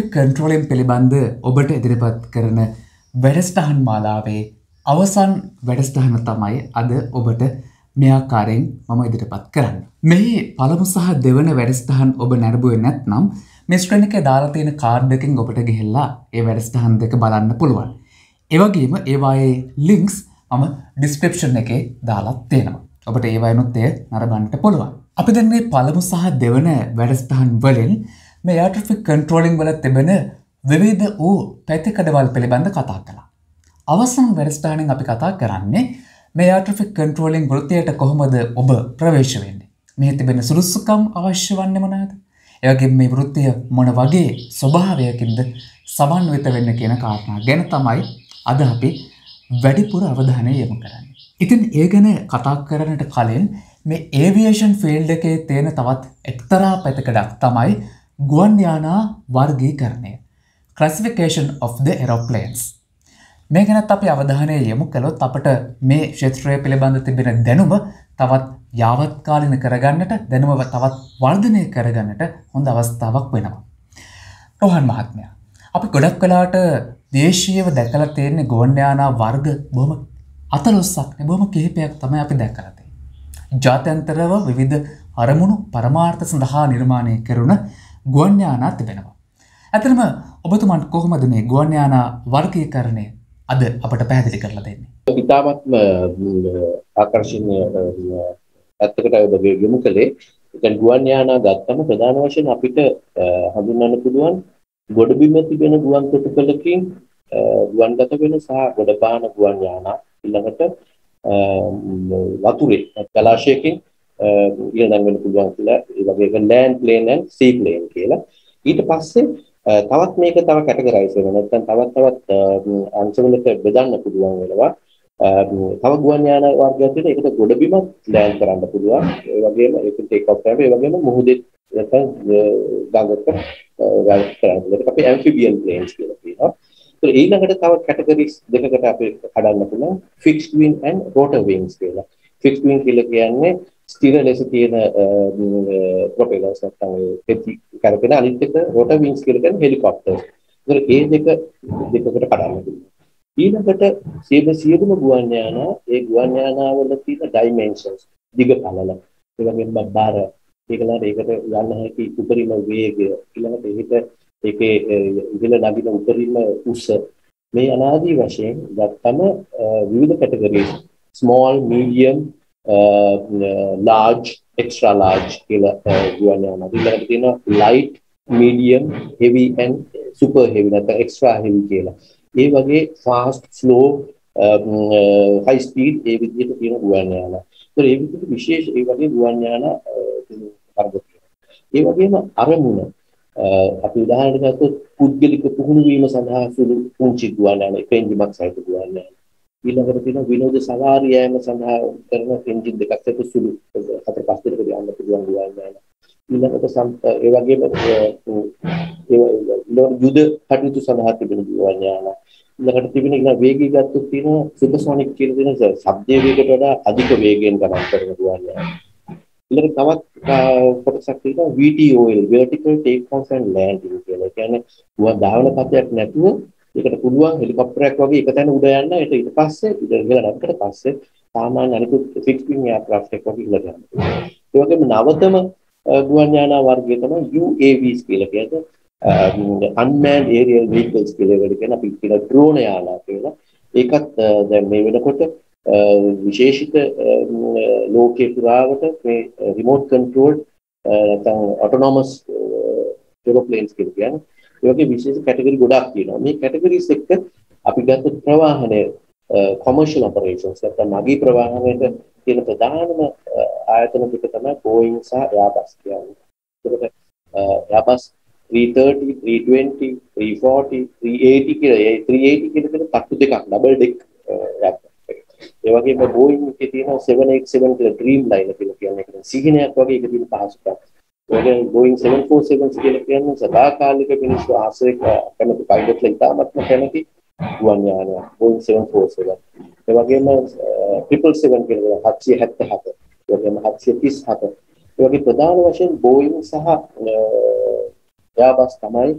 අයිබෝවන් එයාට්‍රෆික් කන්ට්‍රෝලෙන් පිළිබඳ ඔබට ඉදිරිපත් කරන වැඩස්ටහන් මාලාවේ අවසන් වැඩස්ටහන තමයි අද ඔබට මෙයාකාරයෙන් මම ඉදිරිපත් කරන්න. මෙහි පළමු සහ දෙවන වැඩස්ටහන් ඔබ නැරබුව නැත්නම් මිස්ට්‍රණ එක දාලාතියන කාර්ඩකින් ඔබට ගෙහෙල්ලා ඒ වැඩස්ටහන් දෙක බලන්න පුළුවන්. ඒවගේම ඒවායේ ලිංක්ස් මම ඩිස්ක්‍රපෂන් එක දාලත් තියෙනවා. ඔබට ඒවයනුත් එය නරබන්නට පුළුවන්. අපි දැන්නේ පළමු සහ දෙවන වැඩස්ටහන් වලින් මේ යාට්‍රිෆික් කන්ට්‍රෝලිං වල තිබෙන විවිධ වූ පැතිකඩවල් පිළිබඳ කතා කළා. අවසන් වැඩස්ටානින් අපි කතා කරන්නේ මේ යාට්‍රිෆික් කන්ට්‍රෝලිං වෘතියට කොහොමද ඔබ ප්‍රවේශ වෙන්නේ. මේ තිබෙන සුදුස්සුකම් අවශ්‍ය වන්නේ මොනවාද? එවැගේ මේ වෘත්තිය මොන වගේ ස්වභාවයකින්ද සමන්විත වෙන්න කියන කාරණා ගැන තමයි අද අපි වැඩිපුර අවධානය යොමු කරන්නේ. ඉතින් ඒ ගැන කතා කරන්නට කලින් මේ ඒවියේෂන් ෆිල්ඩ් එකේ තියෙන තවත් එක්තරා පැතකඩක් තමයි ගුවන් යානා වර්ගීකරණය ක්‍රසිෆිකේෂන් of the aeroplanes මේ ගැනත් අපි අවධානය යමු කළොත් අපට මේ ක්ෂේත්‍රය පිළිබඳ තිබෙන දැනුම තවත් යාවත්කාලින කරගන්නට දැනුම තවත් වර්ධනය කරගන්නට හොඳ අවස්ථාවක් වෙනවා. රොහන් මහත්මය. අපි ගොඩක් කලාට දේශීයව දැකලා තියෙන්නේ ගොන්්‍යානා වර්ග බොහම අතලොස්සක් බොහම කිහිපයක් තමයි අපි දැකලත. ජාත්‍යන්තරව විවිධ අරමුණු පරමාර්ථ සඳහා නිර්මාණය කරුණ ගුවන්්‍යානා තිබෙනවා. ඇතනම ඔබතුමන් කොහොමද මේ ගුවන්්‍යානා වර්ගීකරණය අද අපට පැහැදිලි කරලා දෙන්නේ. ඉතාමත්ම ආකර්ශණය ඇත්තකට ඔබ යොමු කළේ දැන් ගුවන් යානා ගත්තම ප්‍රධාන වශයෙන් අපිට හඳුන්වන්න පුළුවන් ගොඩබිම තිබෙන ගුවන් තොටුපළකින් ගුවන්ගත වෙන සහ ගොඩබාන ගුවන් යානා ඊළඟට වතුරේ ජලාශයකින් ඊළඟ වෙන්න පුළුවන් කියලා ඒ වගේ එක land plane and sea plane කියලා ඊට පස්සේ තවත් මේක තව කැටගරයිස් වෙනවා නැත්නම් තවත් තවත් අංශවලට බෙදන්න පුළුවන් වෙනවා තව ගුවන් යාන වර්ගයක් තියෙන ඒකට ගොඩබිමක් ලෑන්ඩ් කරන්න පුළුවන් ඒ වගේම ඒක ටේක් ඔෆ් කරලා ඒ වගේම මුහුදේ නැත්නම් ගඟක වැඩ කරන්න. ඒක අපි ඇම්ෆිබියන් ප්ලේන්ස් කියලා කියනවා. ඒත් ඊළඟට තව කැටගරිස් දෙකකට අපි කඩන්න පුළුවන් fixed wing and rotor wings කියලා. ෆික්ස්ඩ් වින් කියලා කියන්නේ ස්ථිර ලෙස තියෙන ප්‍රොපෙලර්ස් නැත්නම් පෙති කරපෙන අනිත් එක රෝටර් වින්ස් කියලා කියන්නේ හෙලිකොප්ටර්ස්. ඒතර ඒ දෙක දෙකකට කඩන්න පුළුවන්. ඊළඟට සියද සියදුම ගුවන් යානා ඒ ගුවන් යානාවල තියෙන ඩයිමෙන්ෂන්ස් දිග පළල. ඒ වගේම බාර. ඒකලට ඒකට යන්න හැකි උපරිම වේගය. ඊළඟට ඒකට ඒකේ ඉහළ නගින උපරිම උස. මේ අනාදී වශයෙන් ගත්තම විවිධ categories small medium Uh, large extra large කියලා uh, ගුවන් යාන ඊළඟට තියෙනවා light medium heavy and super heavy නැත්නම් extra heavy කියලා. ඒ වගේ fast slow um, uh, high speed ඒ විදිහට තියෙන ගුවන් යාන. ඒතර ඒ විදිහට විශේෂ ඒ වගේ ගුවන් යාන වර්ග ඒ වගේම අරමුණ අපි උදාහරණයක් ගත්තොත් පුද්ගලික පුහුණු වීම සඳහා සුළු පුංචි ගුවන් යාන එන්ජිමක් සහිත ගුවන් යාන. ඊළඟට තියෙනවා විනෝද සවාරි යෑම සඳහා කරන එන්ජින් දෙකක්. සහිත සුළු. හතර පහ දෙනෙකුට යන්න පුළුවන් ගුවන් යාන ඊළඟට ඒ වගේම ඒ යුද කටයුතු සඳහා තිබෙන ගුවන් යාන ඊළඟට තිබෙන ඉන්න වේගය ගත්තොත් තියෙනවා සුපර්සොනික් කියන දෙන ශබ්දයේ වේගයට වඩා අධික වේගයෙන් ගමන් කරන ගුවන් යාන ඊළඟ තවත් කොටසක් තියෙනවා VTOL vertical take off and landing කියලා. ඒ කියන්නේ ගුවන් ධාවන පතයක් නැතුව ඒකට පුළුවන් හෙලිකොප්ටරයක් වගේ එක තැන උඩ යන්න ඒට ඊට පස්සේ ඉඳ ඉඳලා නැගකට පස්සේ සාමාන්‍ය අනිකුත් ෆික්ස් වින් එයාක්‍රාෆ්ට් එකක් වගේ ඉඳලා යනවා. ඒ වගේම නවතම ගුවන් යාන වර්ගය තමයි UAVs කියලා කියන්නේ unmanned aerial vehicles කියලා ඒකට කියන අපි කියන ඩ්‍රෝන යානා කියලා. ඒකත් දැන් මේ වෙනකොට විශේෂිත ලෝකයේ පුරාවට මේ රිමෝට් කන්ට්‍රෝල්ඩ් නැත්නම් ඔටෝනොමස් ඒරෝප්ලේන්ස් කියලා කියන්නේ ඒ වගේ විශේෂ කැටගරි ගොඩක් තියෙනවා. මේ කැටගරිස් එක්ක අපි ගත්ත ප්‍රවාහනය කොමර්ෂල් ඔපරේෂන්ස් නැත්නම් නගී ප්‍රවාහනයට තියෙන ප්‍රධානම ආයතන දෙක තමයි බෝයින් සහ එයාබස් කියන්නේ. ඒකට එයාබස් 330, 320, 340, 380 කියලා ඒ 380 කියන දෙක තට්ටු දෙකක් ඩබල් ඩෙක් ඒ වගේම බෝයින් එකේ තියෙන 787 කියලා ඩ්‍රීම් ලයිනර් කියලා කියන්නේ ඒක සිහිනයක් වගේ ඒක තියෙන පහසුකම්. ඒකෙන් බෝයින් 747 කියලා කියන්නේ සදාකාලික මිනිස්සු ආශ්‍රය කරන පයිලට්ලා ඉතාමත්ම කැමති ගුවන් යානයක්. බෝයින් 747. ඒ වගේම 777 කියලා 777. ඒ වගේම 737. ඒ වගේ ප්‍රධාන වශයෙන් බෝයින් සහ එයාබස් තමයි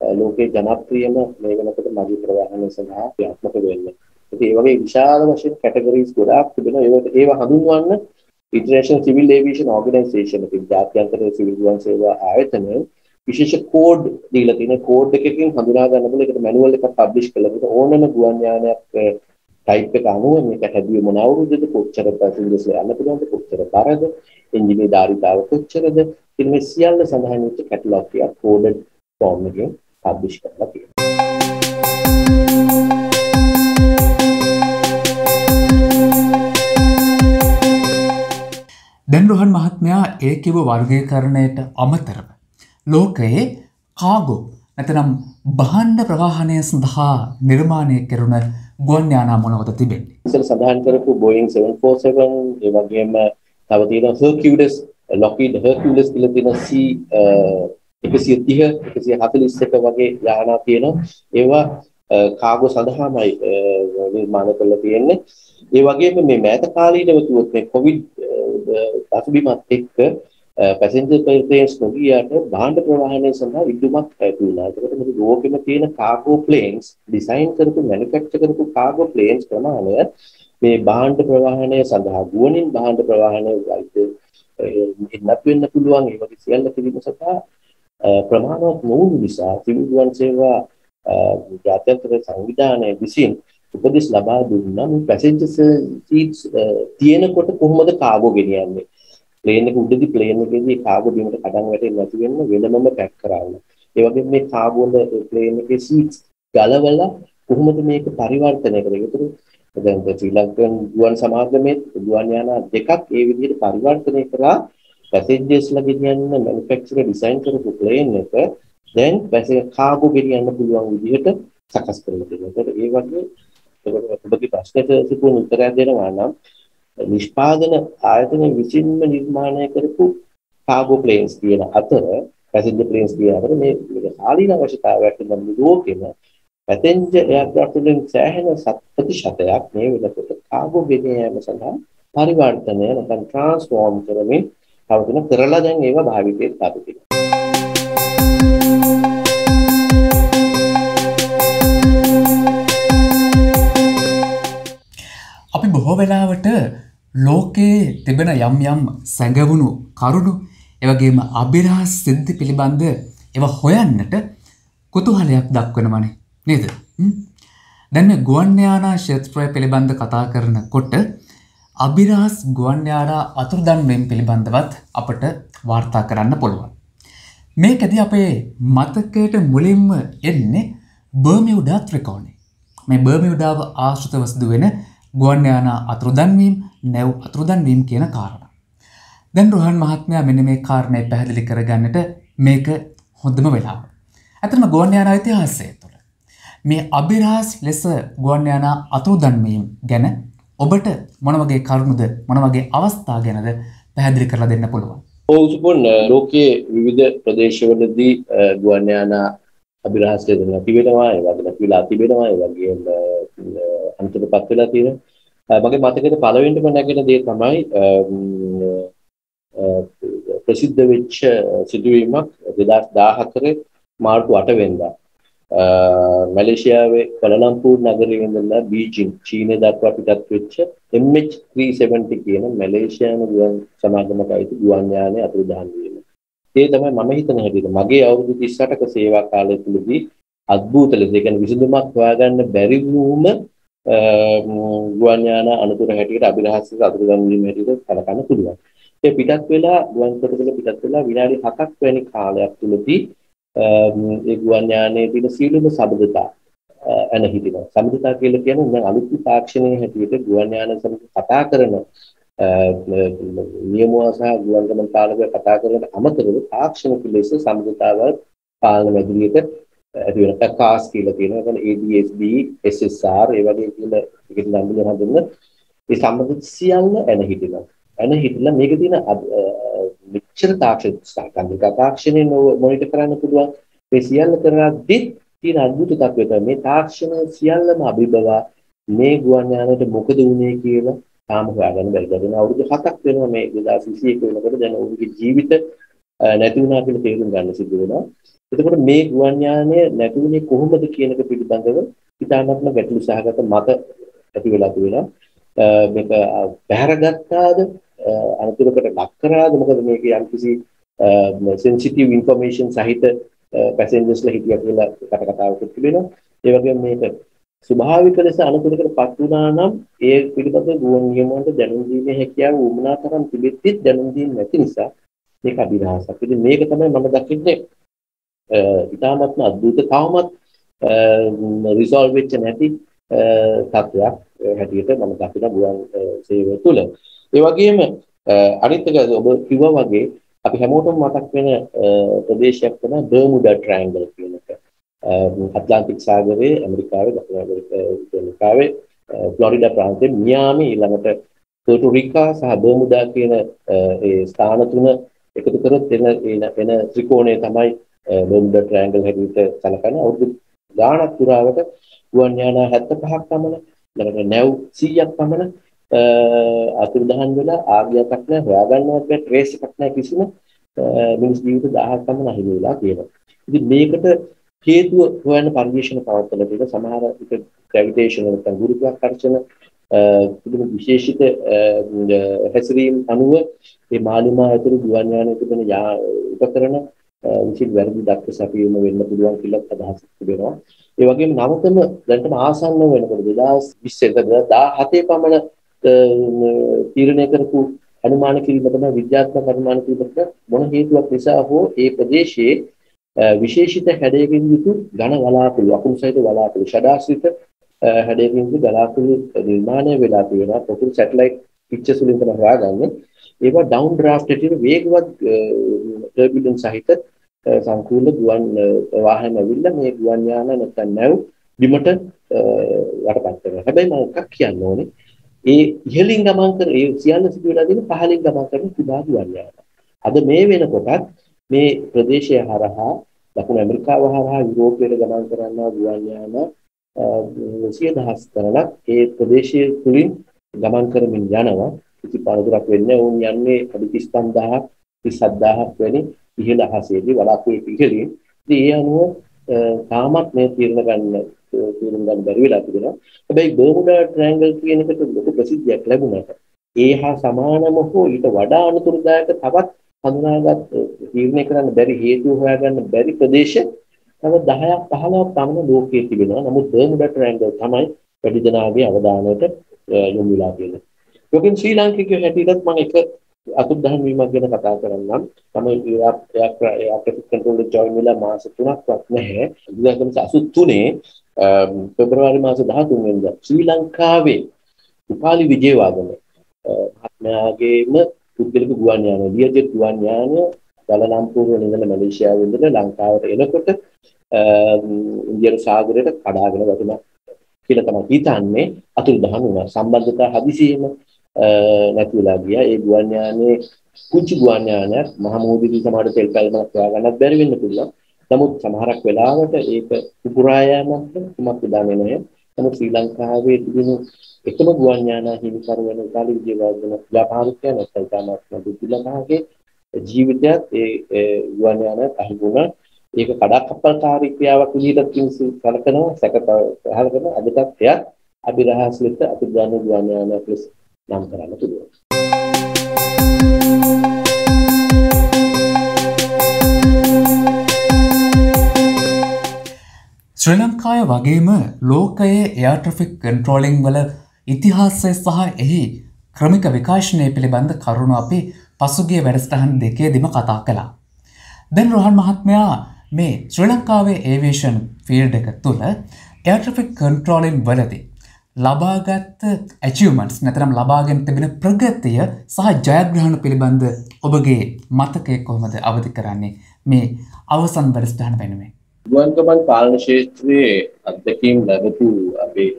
ලෝකේ ජනප්‍රියම මේ වෙනකොට මගී ප්‍රවාහනය සඳහා ක්‍රියාත්මක වෙන්නේ. ඉතින් ඒ වගේ විශාල වශයෙන් කැටගරිස් ගොඩාක් තිබෙනවා. ඒවට ඒවා හඳුන්වන්න ඉන්ටර්නැෂනල් සිවිල් ඒවියේෂන් ඕගනයිසේෂන් එකේ ජාත්‍යන්තර සිවිල් ගුවන් සේවා ආයතනය විශේෂ කෝඩ් දීලා තියෙන කෝඩ් එකකින් හඳුනා ගන්න බල ඒකට මැනුවල් එකක් පබ්ලිෂ් කළා. ඒක ඕනම ගුවන් යානයක් ටයිප් එක අනුව මේක හැදුවේ මොන අවුරුද්දද කොච්චර පැසෙන්ජර්ස් යන්න පුළුවන්ද කොච්චර බරද එන්ජිනේ ධාරිතාව කොච්චරද ඉතින් මේ සියල්ල සඳහන් වෙච්ච කැටලොග් එකක් කෝඩඩ් ෆෝම් එකෙන් පබ්ලිෂ් කරලා තියෙනවා. ඒ කිව වර්ගීකරණයට අමතරව ලෝකයේ කාගෝ නැතනම් බහන්ඩ ප්‍රවාහනය සඳහා නිර්මාණය කෙරුණ ගුවන් යානා මොනවද තිබෙන්නේ. ඉතින් සඳහන් කරපු Boeing 747 ඒ වගේම තව තියෙන Hercules Lockheed Hercules කියලා තියෙන C 130 141 වගේ යානා තියෙනවා. ඒවා කාගෝ සඳහාමයි නිර්මාණය කරලා තියෙන්නේ. ඒ වගේම මේ මෑත කාලීනව කිව්වොත් මේ කොවිඩ් පසුබිමත් එක්ක පැසෙන්ජර් ප්ලේන්ස් නොගියට භාණ්ඩ ප්‍රවාහනය සඳහා ඉල්ලුමක් ඇති වුණා. ඒකට මේ ලෝකෙම තියෙන කාගෝ ප්ලේන්ස් ඩිසයින් කරපු මැනුෆැක්චර් කරපු කාගෝ ප්ලේන්ස් ප්‍රමාණය මේ භාණ්ඩ ප්‍රවාහනය සඳහා ගුවනින් භාණ්ඩ ප්‍රවාහනය වයිද එන්නත් වෙන්න පුළුවන් ඒ වගේ සියල්ල කිරීම සඳහා ප්‍රමාණවත් නොවුණු නිසා සිවිල් ගුවන් සේවා ජාත්‍යන්තර සංවිධානය විසින් උපදෙස් ලබා දුන්නා මේ පැසෙන්ජර් සීට්ස් තියෙනකොට කොහොමද කාගෝ ගෙනියන්නේ ප්ලේන් එක උඩදී ප්ලේන් එකේදී කාගෝ බිමට කඩන් වැටෙන්නේ නැති වෙන්න වෙනමම පැක් කරන්න. ඒ වගේම මේ කාගෝ වල ප්ලේන් එකේ සීට්ස් ගලවලා කොහොමද මේක පරිවර්තනය කරන්නේ? ඒතර දැන් ශ්‍රී ලංකන් ගුවන් සමාගමේ ගුවන් යාන දෙකක් ඒ විදිහට පරිවර්තනය කරලා පැසෙන්ජර්ස්ලා ගෙනියන්න මැනුෆැක්චරර් ඩිසයින් කරපු ප්ලේන් එක දැන් පැසෙන්ජර් කාගෝ ගෙනියන්න පුළුවන් විදිහට සකස් කරලා තියෙනවා. ඒතර ඒ වගේ ඒකට ඔබගේ ප්‍රශ්නෙට සිපුණු උත්තරයක් දෙනවා නම් නිෂ්පාදන ආයතන විසින්ම නිර්මාණය කරපු කාගෝ ප්ලේන්ස් කියන අතර පැසෙන්ජර් ප්ලේන්ස් කියන අතර මේ කාලීන අවශ්‍යතාවයක් වෙන ලෝකෙම පැසෙන්ජර් එයාක්‍රාෆ්ට් වලින් සෑහෙන ප්‍රතිශතයක් මේ වෙනකොට කාගෝ ගෙන යාම සඳහා පරිවර්තනය නැත්නම් ට්‍රාන්ස්ෆෝම් කරමින් පවතින කරලා දැන් ඒවා භාවිතයට ලබනවා. අපි බොහෝ වෙලාවට ලෝකයේ තිබෙන යම් යම් සැඟවුණු කරුණු එවගේම අභිරහස් සිද්ධි පිළිබඳ එව හොයන්නට කුතුහලයක් දක්වනවනේ නේද? දැන් මේ ගුවන් යානා ක්ෂේත්‍රය පිළිබඳ කතා කරනකොට අභිරහස් ගුවන් යානා අතුරුදන්වීම පිළිබඳවත් අපට වාර්තා කරන්න පුළුවන්. මේකදී අපේ මතකයට මුලින්ම එන්නේ බර්මියුඩා ත්‍රිකෝණය. මේ බර්මියුඩාව ආශ්‍රිතව සිදුවෙන ගුවන් යානා අතුරුදන්වීම නැව් අතුරුදන්වීම කියන කාරණා. දැන් රොහන් මහත්මයා මෙන්න මේ කාරණය පැහැදිලි කරගන්නට මේක හොඳම වෙලාව. ඇතම ගුවන් යානා ඉතිහාසය තුළ මේ අභිරහස් ලෙස ගුවන් යානා අතුරුදන්වීම ගැන ඔබට මොන වගේ කරුණුද මොන වගේ අවස්ථා ගැනද පැහැදිලි කරලා දෙන්න පුළුවන්. ඔවුසුපුන් ලෝකයේ විවිධ ප්‍රදේශවලදී ගුවන් යානා අභිරහස් ලෙස නැති වෙනවා ඒ වගේ නැති වෙලා තිබෙනවා ඒ වගේම අන්තිමපත් වෙලා තියෙනවා මගේ මතකෙට පළවෙනිම නැගෙන දේ තමයි ප්‍රසිද්ධ වෙච්ච සිදුවීමක් 2014 මාර්තු 8 වෙනිදා මැලේසියාවේ කොලලම්පූර් නගරයේ ඉඳලා බීජිං චීනය දක්වා පිටත් වෙච්ච MH370 කියන මැලේසියානු ගුවන් සමාගමක අයිති ගුවන් යානය අතුරුදහන් වීම. ඒ තමයි මම හිතන හැටියට මගේ අවුරුදු 38ක සේවා කාලය තුලදී අద్භූත ලෙස ඒ කියන්නේ විසඳුමක් හොයාගන්න බැරි වුම ගුවන් යාන අනතුර හැටියට අභිරහස් අතුරුදන් වීම හැටියට කලකන්න පුළුවන්. ඒ පිටත් වෙලා ගුවන් තොටුපළ පිටත් වෙලා විනාඩි 7ක් වැනි කාලයක් තුලදී ඒ ගුවන් යානයේ තියෙන සියලුම සබඳතා එන හිටිනවා. සබඳතා කියලා කියන්නේ දැන් අලුත් තාක්ෂණයේ හැටියට ගුවන් යාන සමග කතා කරන නියමුවා සහ ගුවන් ගමන් පාලක කතා කරන අමතරව තාක්ෂණික ලෙස සබඳතාව පාලන මැදිරියට ඇති වෙන කාස් කියලා තියෙනවා. එතන ADSB, SSR ඒ වගේ කියලා එකට නම් දෙන හඳුන්වන ඒ සම්බන්ධ සියල්ල එන හිටිනවා. එන හිටලා මේක තියෙන මෙච්චර තාක්ෂණ සංකල්ප තාක්ෂණය මොනිටර් කරන්න පුළුවන්. මේ සියල්ල කරද්දී තියෙන අద్భుත තත්ත්වය තමයි මේ තාක්ෂණ සියල්ලම අභිබවා මේ ගුවන් යානයට මොකද වුනේ කියලා තාම හොයාගන්න බැරි. දැන් අවුරුදු 7ක් වෙනවා මේ 2021 වෙනකොට දැන් ඔවුන්ගේ ජීවිත නැති වුණා කියලා තේරුම් ගන්න සිදු වෙනවා. එතකොට මේ ගුවන් යානය නැති වුණේ කොහොමද කියන එක පිළිබඳව ඉතාමත්ම ගැටලු සහගත මත ඇති වෙලා තියෙනවා. මේක පැහැරගත්තාද අනතුරකට ලක් කරාද මොකද මේක යම්කිසි සෙන්සිටිව් ඉන්ෆර්මේෂන් සහිත පැසෙන්ජර්ස්ලා හිටියා කියලා කට කතාවකුත් තිබෙනවා. ඒ වගේම මේක ස්වභාවික ලෙස අනුකූලකට පත් වුණා නම් ඒ පිළිබඳව ගුවන් නියමවලට දැනුම් දීමේ හැකියාව වුණා තරම් තිබෙද්දිත් දැනුම් දීන්නේ නැති නිසා මේක අභිරහසක්. ඉතින් මේක තමයි මම දකින්නේ ඉතාමත්ම අద్భుත තවමත් රිසෝල්ව් වෙච්ච නැති තත්ත්වයක් හැටියට මම දකින ගුවන් සේවය තුළ. ඒ වගේම අනිත් එක ඔබ කිව්වා වගේ අපි හැමෝටම මතක් වෙන ප්‍රදේශයක් තමයි බර්මුඩා ට්‍රයැන්ගල් කියන එක. ඇට්ලාන්ටික් සාගරයේ ඇමරිකාවේ දකුණු ඇමරිකාවේ ෆ්ලොරිඩා ප්‍රාන්තයේ මියාමි ඊළඟට පර්ටෝ රිකා සහ බර්මුඩා කියන ඒ ස්ථාන තුන එකතු කරොත් එන එන ත්‍රිකෝණය තමයි බර්මුඩා ට්‍රයැන්ගල් හැටියට සැලකන්නේ. අවුරුදු ගාණක් පුරාවට ගුවන් යාන 75ක් පමණ ඊළඟට නැව් 100ක් පමණ අතුරුදහන් වෙලා ආගියක්ක් නැහැ හොයාගන්නවත් බැහැ ට්‍රේස් එකක් නැහැ කිසිම මිනිස් ජීවිත 1000ක් පමණ අහිමි වෙලා තියෙනවා. ඉතින් මේකට හේතුව හොයන පරිශන පවත්වන විට සමහර විට ග්‍රැවිටේෂන් නැත්නම් ගුරුත්වාකර්ෂණ තිබෙන විශේෂිත හැසිරීම් අනුව මේ මාලිමා ඇතුළු ගුවන් යානයක තිබෙන උපකරණ විශේෂ වැරදි දක්ෂ සැපයීම වෙන්න පුළුවන් කියලා අදහසක් තිබෙනවා. ඒ වගේම නවතම දැනටම ආසන්න වෙනකොට 2020 17 පමණ තීරණය කරපු අනුමාන කිරීම තමයි විද්‍යාත්මක අනුමාන කිරීමකට මොන හේතුවක් නිසා හෝ ඒ ප්‍රදේශයේ විශේෂිත හැඩයකින් යුතු ඝන වලාකුළු අකුණු සහිත වලාකුළු ෂඩාශ්‍රිත හැඩයකින් යුතු වලාකුළු නිර්මාණය වෙලා තියෙනවා පොකුරු සැටලයිට් පික්චර්ස් වලින් තමයි හොයාගන්නේ ඒවා ඩවුන් ඩ්‍රාෆ්ට් හැටියට වේගවත් ටර්බියුලන්ස් සහිත සංකූල ගුවන් වාහන ඇවිල්ලා මේ ගුවන් යාන නැත්නම් නැව් බිමට යටපත් කරනවා. හැබැයි මම එකක් කියන්න ඕනේ. ඒ ඉහළින් ගමන් කර ඒ සියල්ල සිදු වෙලා තියෙන පහළින් ගමන් කරන කුඩා ගුවන් යාන. අද මේ වෙනකොටත් මේ ප්‍රදේශය හරහා දකුණු ඇමරිකාව හරහා යුරෝපයට ගමන් කරන්නා ගුවන් යාන සිය දහස් ගණනක් ඒ ප්‍රදේශය තුලින් ගමන් කරමින් යනවා. කිසි පළතුරක් වෙන්නේ උන් යන්නේ අඩි 35000ක් 37000ක් වැනි ඉහළ අහසේදී වලාකුළු ඉහළින්. ඉතින් ඒ අනුව තාමත් මේ තීරණ ගන්න තීරණ ගන්න බැරි වෙලා තිබෙනවා. හැබැයි බර්මුඩා ට්‍රයැන්ගල් කියන එකට ලොකු ප්‍රසිද්ධියක් ලැබුණාට ඒ හා සමානම හෝ ඊට වඩා අනුතුරුදායක තවත් හඳුනාගත් තීරණය කරන්න බැරි හේතු හොයාගන්න බැරි ප්‍රදේශ තව 10ක් 15ක් පමණ ලෝකයේ තිබෙනවා. නමුත් බර්මුඩා ට්‍රයැන්ගල් තමයි වැඩි දෙනාගේ අවධානයට යොමු වෙලා තියෙන්නේ. යෝකින් ශ්‍රී ලාංකිකයෝ හැටියටත් මම එක අතුරුදහන් වීමක් ගැන කතා කරන්නම්. තමයි එයාට කන්ට්‍රෝල් ජොයින් වෙලා මාස 3ක්වත් නැහැ. 1983 පෙබරවාරි මාස 13 වෙනිදා ශ්‍රී ලංකාවේ උපාලි විජේවර්ධන මහත්මයාගේම පුද්ගලික ගුවන් යානය ලියජෙට් ගුවන් යානය ගලනම්පුර ඉඳලා මැලේසියාවේ ඉඳලා ලංකාවට එනකොට ඉන්දියානු සාගරයට කඩාගෙන වැටුණා කියලා තමයි හිතන්නේ අතුරුදහන් වුණා. සම්බන්ධතා හදිසියෙම නැති වෙලා ගියා. ඒ ගුවන් යානයේ කුංචි ගුවන් යානයක් මහමෝදීදී සමහර තෙල් කල්මක් හොයාගන්නත් බැරි වෙන්න පුළුවන්. නමුත් සමහරක් වෙලාවට ඒක පුපුරා යෑමක් කුමක් දන්නේ නැහැ. නමුත් ශ්‍රී ලංකාවේ තිබුණු එකම ගුවන් යාන හිමිකරු වෙන ඉතාලි විජේවර්ධන ව්‍යාපාරිකයා නැත්නම් තාමත්ම බුද්ධිලකගේ ජීවිතයත් ඒ ගුවන් යානය අහිගුණා. ඒක කඩාකප්පල්කාරී ක්‍රියාවක් විදිහට කිංසු කලකනවා සැක පහල කරන අදටත් එයත් අභිරහස් ලෙස අතුරුදහන් ගුවන් යානයක් ලෙස නම් කරන්න පුළුවන්. ශ්‍රී ලංකාය වගේම ලෝකයේ එයාට්‍රෆික් කන්ට්‍රෝලිං වල ඉතිහාසය සහ එහි ක්‍රමික විකාශනය පිළිබඳ කරුණු අපි පසුගේ වැඩස්ටහන් දෙකේදිම කතා කළා. දැන් රොහන් මහත්මයා මේ ශ්‍රී ලංකාවේ ඒවේෂන් ෆිල්ඩ එක තුළ එයාට්‍රෆික් කන්ට්‍රෝලින් වලදී ලබාගත්ත ඇචිවමන්ස් නැතරම් ලබාගෙන තිබෙන ප්‍රගතිය සහ ජයග්‍රහණ පිළිබඳ ඔබගේ මතකය කොහොමද අවධි කරන්නේ මේ අවසන් වැඩස්ටහන වෙනුවෙන්. ගුවන්ගමන් පාලන ක්ෂේත්‍රයේ අත්දැකීම් ලැබපු අපේ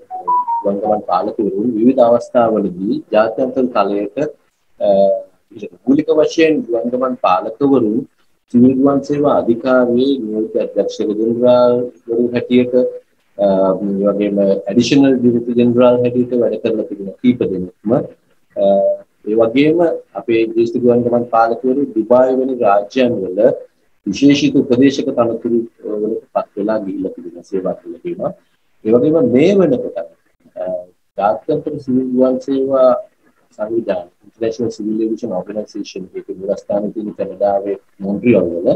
ගුවන්ගමන් පාලකවරුන් විවිධ අවස්ථාවලදී ජාත්‍යන්තර තලයට මූලික වශයෙන් ගුවන්ගමන් පාලකවරුන් සිවිල් ගුවන් සේවා අධිකාරියේ නියෝජිත අධ්‍යක්ෂක ජෙනරාල්වරු හැටියට වගේම ඇඩිෂනල් ඩිරෙක්ටර් ජෙනරාල් හැටියට වැඩ කරලා තිබෙන කීප දෙනෙක්ම ඒ වගේම අපේ දේශීය ගුවන්ගමන් පාලකවරු දුබායි වැනි රාජ්‍යයන් වල විශේෂිත උපදේශක තනතුරු වලට පත් වෙලා ගිහිල්ලා තිබෙනවා සේවා කරලා තියෙනවා. ඒ වගේම මේ වෙනකොට ජාත්‍යන්තර සිවිල් ගුවන් සේවා සංවිධාන ඉන්ටර්නැෂනල් සිවිල් ඒවියේෂන් ඕගනයිසේෂන් එකේ මුලස්ථාන තියෙන කැනඩාවේ මොන්ට්‍රියල් වල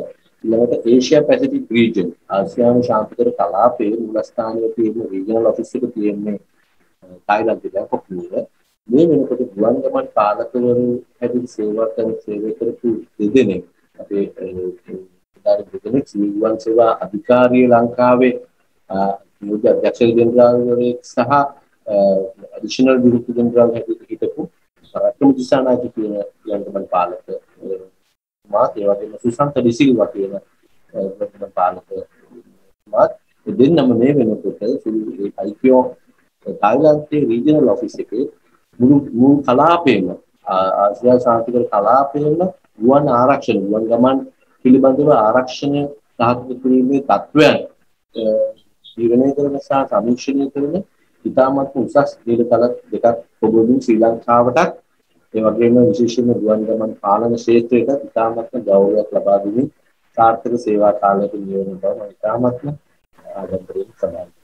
ඊළඟට ඒෂියා පැසිෆික් රීජන් ආසියානු ශාන්තිකර කලාපයේ මුලස්ථානයේ තියෙන රීජනල් ඔෆිස් එක තියෙන්නේ තායිලන්තයේ බැංකොක් නුවර මේ වෙනකොට ගුවන් ගමන් පාලකවරු හැටියට සේවා කරන සේවය කරපු දෙදෙනෙක් අපේ ඉතාලි දෙදෙනෙක් සිවිල් ගුවන් සේවා අධිකාරිය ලංකාවේ මුද අධ්‍යක්ෂ ජෙනරාල්වරයෙක් සහ ඇඩිෂනල් ඩිරෙක්ටර් ජෙනරාල් හැටියට හිටපු රත්න දිසානායක කියන ගුවන් ගමන් පාලක මාත් ඒ වගේම සුසන්ත ඩිසිල්වා කියන ගුවන් පාලක මාත් දෙන්නම මේ වෙනකොට IPO තායිලන්තයේ රීජනල් ඔෆිස් එකේ මුළු මුළු කලාපයේම ආසියා ශාන්තිකර කලාපයේම ගුවන් ආරක්ෂණ ගුවන් ගමන් පිළිබඳව ආරක්ෂණය සාධක කිරීමේ තත්වයන් ජීවනය කරන සහ සමීක්ෂණය කරන ඉතාමත් උසස් දේශතල දෙකක් පොබොදුන් ශ්‍රී ලංකාවටත් ඒ වගේම විශේෂයෙන්ම ගුවන් ගමන් පාලන ක්ෂේත්‍රයට ඉතාමත්ම ගෞරවයක් ලබා දීමේ සාර්ථක සේවා කාලයක නියෝජනය බව මම ඉතාමත්ම ආදරයෙන් සඳහන්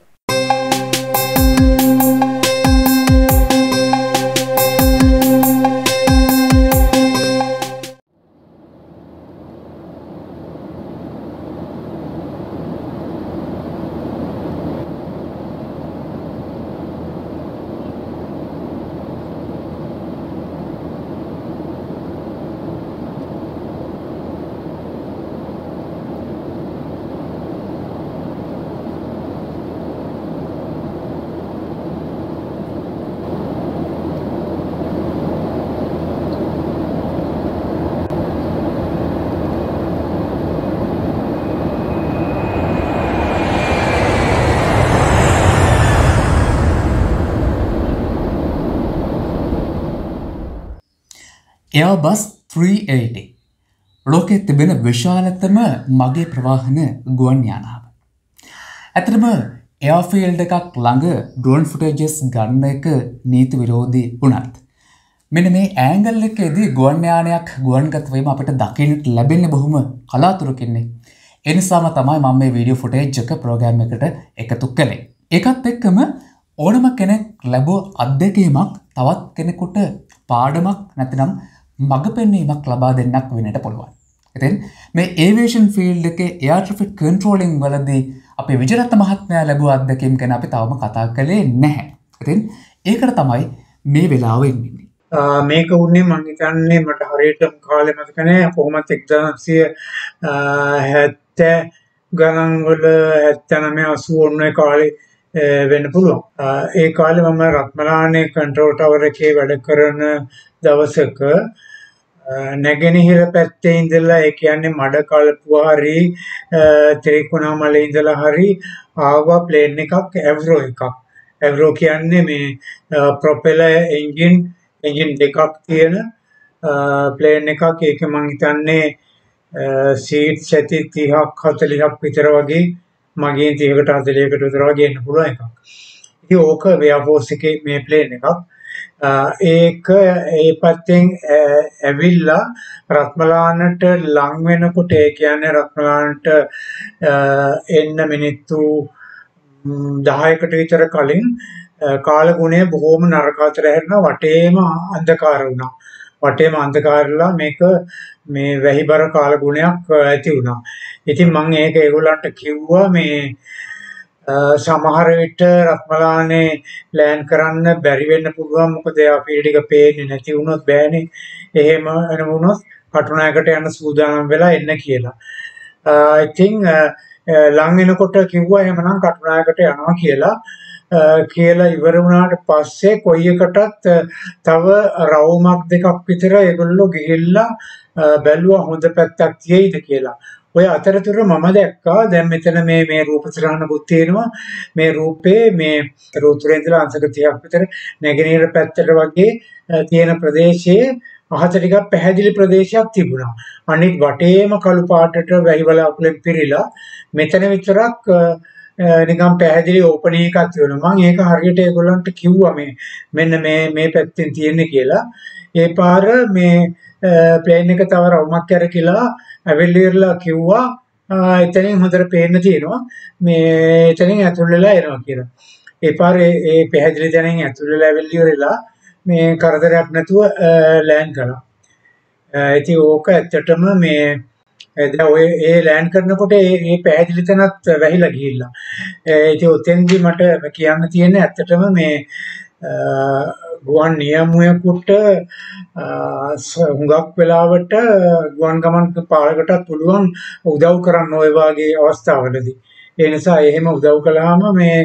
එයාබස් 380 ලෝකෙ තිබෙන විශාලතම මගේ ප්‍රවාහන ගුවන් යානාව. ඇතරම එයාෆිල්ඩ එකක් ළඟ ඩුවන් ෆුටජස් ගන්න එක නීති විරෝධී වුණත්. මෙන මේ ඇංගල් එකේදී ගුවන්්‍යානයක් ගුවන්ගතවීම අපට දකිනට ලැබෙන්න බොහොම කලාතුරකින්නේ. එනිසාම තමයි මම මේ වීඩියෝ ෆුටේජ්ජක ප්‍රෝගෑම් එකට එකතු කළේ. එකත් එක්කම ඕනම කෙනෙක් ලැබෝ අත්දැකීමක් තවත් කෙනෙකුට පාඩමක් නැතිනම් මඟ පෙන්වීමක් ලබා දෙන්නක් වෙනට පුළුවන්. ඉතින් මේ ඒවේෂන් ෆිල්ඩ් එක එයාට්‍රිෆික් කන්ට්‍රෝලිං වලදී අපි විජරත්ත මහත්මයා ලැබූ අත්දැකීම් ගැන අපි තවම කතා කළේ නැහැ. ඉතින් ඒකට තමයි මේ වෙලාව එන්නේ. මේක උන්නේ මං හිතන්නේ මට හරියට කාලේ මතක නැහැ කොහොමත් 1970 ගණන් වල 79 80 ඔන්න කාලේ වෙන්න පුළුවන්. ඒ කාලේ මම රත්මලානේ කන්ට්‍රෝල් ටවර් එකේ වැඩ කරන දවසක නැගෙනහිර පැත්තේ ඉඳලා ඒ කියන්නේ මඩ කල්පුව හරි ත්‍රිකුණාමලේ ඉඳලා හරි ආවා ප්ලේන් එකක් ඇව්රෝ එකක්. ඇව්රෝ කියන්නේ මේ ප්‍රොපෙලර් එන්ජින් එන්ජින් දෙකක් තියෙන ප්ලේන් එකක් ඒක මං හිතන්නේ සීට්ස් ඇති 30ක් 40ක් විතර වගේ මගේ 30කට 40කට විතර වගේ එන්න පුළුවන් එකක්. ඉතින් ඕක වෙයාෆෝස් එකේ මේ ප්ලේන් එකක්. ඒක ඒ පැත්තෙන් ඇවිල්ලා රත්මලානට ලං වෙනකොට ඒ කියන්නේ රත්මලානට එන්න මිනිත්තු 10කට විතර කලින් කාලගුණය බොහොම නරක අතර හැරෙනවා වටේම අන්ධකාර වුණා. වටේම අන්ධකාරලා මේක මේ වැහිබර කාලගුණයක් ඇති වුණා. ඉතින් මම ඒක ඒගොල්ලන්ට කිව්වා මේ සමහර විට රත්මලානේ ලෑන් කරන්න බැරි වෙන්න පුළුවන් මොකද අපි ටික පේන්නේ නැති වුණොත් බෑනේ එහෙම වෙන වුණොත් කටුනායකට යන සූදානම් වෙලා එන්න කියලා. ඉතින් ලං වෙනකොට කිව්වා එහෙමනම් කටුනායකට යනවා කියලා. කියලා ඉවර වුණාට පස්සේ කොයි එකටත් තව රවුමක් දෙකක් විතර ඒගොල්ලෝ ගිහිල්ලා බැලුවා හොඳ පැත්තක් තියෙයිද කියලා. ඔය අතරතුර මම දැක්කා දැන් මෙතන මේ මේ රූප සටහනකුත් තියෙනවා මේ රූපේ මේ රූතුරේ ඉඳලා අංශක 30ක් විතර නැගෙනහිර පැත්තට වගේ තියෙන ප්‍රදේශයේ අහස ටිකක් පැහැදිලි ප්‍රදේශයක් තිබුණා. අනිත් වටේම කළු පාටට වැහිවල අකුලෙන් පිරීලා මෙතන විතරක් නිකම් පැහැදිලි ඕපනින් එකක් තියෙනවා. මම ඒක හරියට ඒගොල්ලන්ට කිව්වා මේ මෙන්න මේ මේ පැත්තෙන් තියෙන්නේ කියලා. ඒ පාර මේ ප්ලේන් එක තව රවුමක් කැරකිලා ඇවිල්ලිරලා කිව්වා ආ, එතනින් හොඳට පේන්න තියෙනවා මේ එතනින් ඇතුල් වෙලා එනවා කියලා. ඒ පාර ඒ ඒ පැහැදිලි තැනින් ඇතුල් වෙලා ඇවිල්ලි ඉවරලා මේ කරදරයක් නැතුව ලෑන්ඩ් කළා. අ, ඉතින් ඕක ඇත්තටම මේ අ, දැන් ඔය ඒ ලෑන්ඩ් කරනකොට ඒ ඒ පැහැදිලි තැනත් වැහිලා ගිහිල්ලා. අ, ඉතින් ඔතෙන්දි මට කියන්න තියෙන්නේ ඇත්තටම මේ අ, ගුවන් නියමුවෙකුට අ, ස- හුඟක් වෙලාවට ගුවන් ගමන් පාලකටත් පුළුවන් උදව් කරන්න ඔය වගේ අවස්ථාවලදී. ඒ නිසා එහෙම උදව් කළාම මේ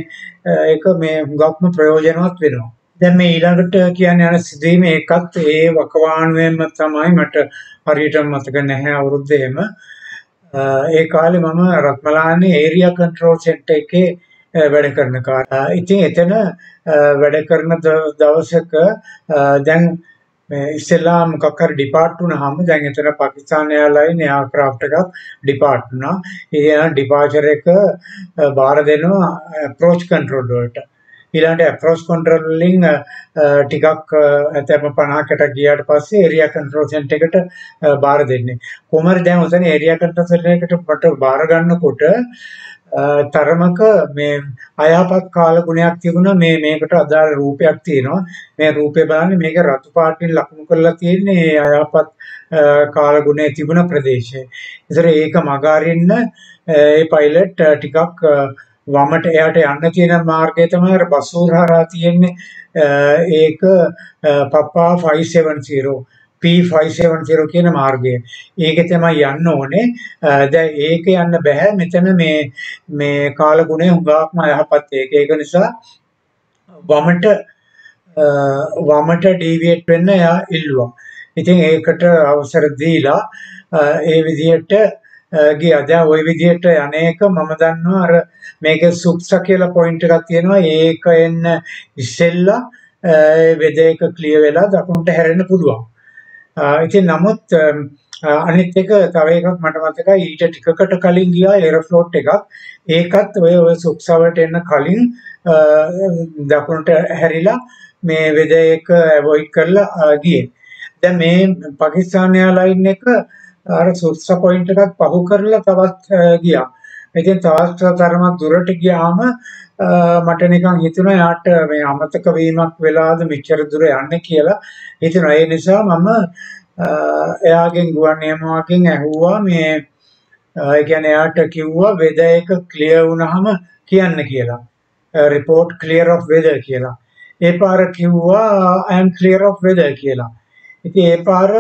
අ, ඒක මේ හුඟක්ම ප්‍රයෝජනවත් වෙනවා. දැන් මේ ඊළඟට කියන්න යන සිදුවීම ඒකත් ඒ වකවානුවෙන්ම තමයි මට හරියට මතක නැහැ අවුරුද්ද එහෙම. අ, ඒ කාලේ මම රත්මලානේ ඒරියා කන්ට්‍රෝල් සෙන්ටර් එකේ අ, වැඩ කරන කාලේ. අ, ඉතින් එතන අ, වැඩ කරන ද- දවසක අ, දැන් මේ ඉස්සෙල්ලා මොකක් හරි ඩිපාර්ට් වුණාම දැන් එතන පාකිස්තාන එයාර්ලයින් එයාක්‍රාෆ්ට් එකක් ඩිපාර්ට් වුණා. ඉතින් ඩිපාචර් එක අ, බාර දෙනවා අප්‍රෝච් කන්ට්‍රෝල් වලට. ඊළඟට අප්‍රෝච් කන්ට්‍රෝල් වලින් අ, අ, ටිකක් අ, ඇතැම් 50කට ගියාට පස්සේ ඒරියා කන්ට්‍රෝල් සෙන්ටර් එකට අ, බාර දෙන්නේ. කොහොම හරි දැන් උතන ඒරියා කන්ට්‍රෝල් සෙන්ටර් එකට මට බාර ගන්නකොට අ, තරමක මේ අයහපත් කාලගුණයක් තිබුණා මේ මේකට අදාළ රූපයක් තියෙනවා. මේ රූපේ බලන්නේ මේක රතු පාටින් ලකුණු කරලා තියෙන්නේ ඒ අයහපත් අ, කාලගුණයේ තිබුණ ප්‍රදේශය. ඒතර ඒක මග අරින්න අ, ඒ පයිලට් අ, ටිකක් අ, වමට එයාට යන්න තියෙන මාර්ගය තමයි අර බසූර් හරහා තියෙන්නේ. අ, ඒක අ, පප්පා 570 P570 කියන මාර්ගය. ඒකේ තමයි යන්න ඕනේ. අ, දැන් ඒක යන්න බෑ. මෙතන මේ මේ කාලගුණය හුඟක්ම යහපත් ඒක. ඒක නිසා වමට අ, වමට ඩීවියේට් වෙන්න එයා ඉල්ලුවා. ඉතින් ඒකට අවසර දීලා අ, ඒ විදිහට අ, ගියා. දැන් ওই විදිහට අනේක මම දන්නවා අර මේකේ සුක්සා කියලා පොයින්ට් එකක් තියෙනවා. ඒක එන්න ඉස්සෙල්ලා අ, වෙද එක ක්ලියර් වෙලා දකුණට හැරෙන්න පුළුවන්. අ, ඉතින් නමුත් අම්, අ, අනිත් එක තව එකක් මට මතකයි ඊට ටිකකට කලින් ගියා එරෆ්ලෝට් එකක්. ඒකත් ඔය ඔය සුක්සාවට එන්න කලින් අ, දකුණට හැරිලා මේ වෙද එක අවොයිඩ් කරලා අ, ගියේ. දැන් මේ පාකිස්තාන එයාර්ලයින් එක අර සුක්සා පොයින්ට් එකක් පහු කරලා තවත් අ, ගියා. ඉතින් තවත් තරමක් දුරට ගියාම අ, මට නිකන් හිතුණා යාට මේ අමතක වීමක් වෙලාද මෙච්චර දුර යන්නේ කියලා හිතුණා. ඒ නිසා මම අ, එයාගෙන් ගුවන් නියමුවකින් ඇහුවා මේ අ, ඒ කියන්නේ එයාට කිව්වා වෙද එක ක්ලියර් වුණාම කියන්න කියලා. report clear of weather කියලා. ඒ පාර කිව්වා I am clear of weather කියලා. ඉතින් ඒ පාර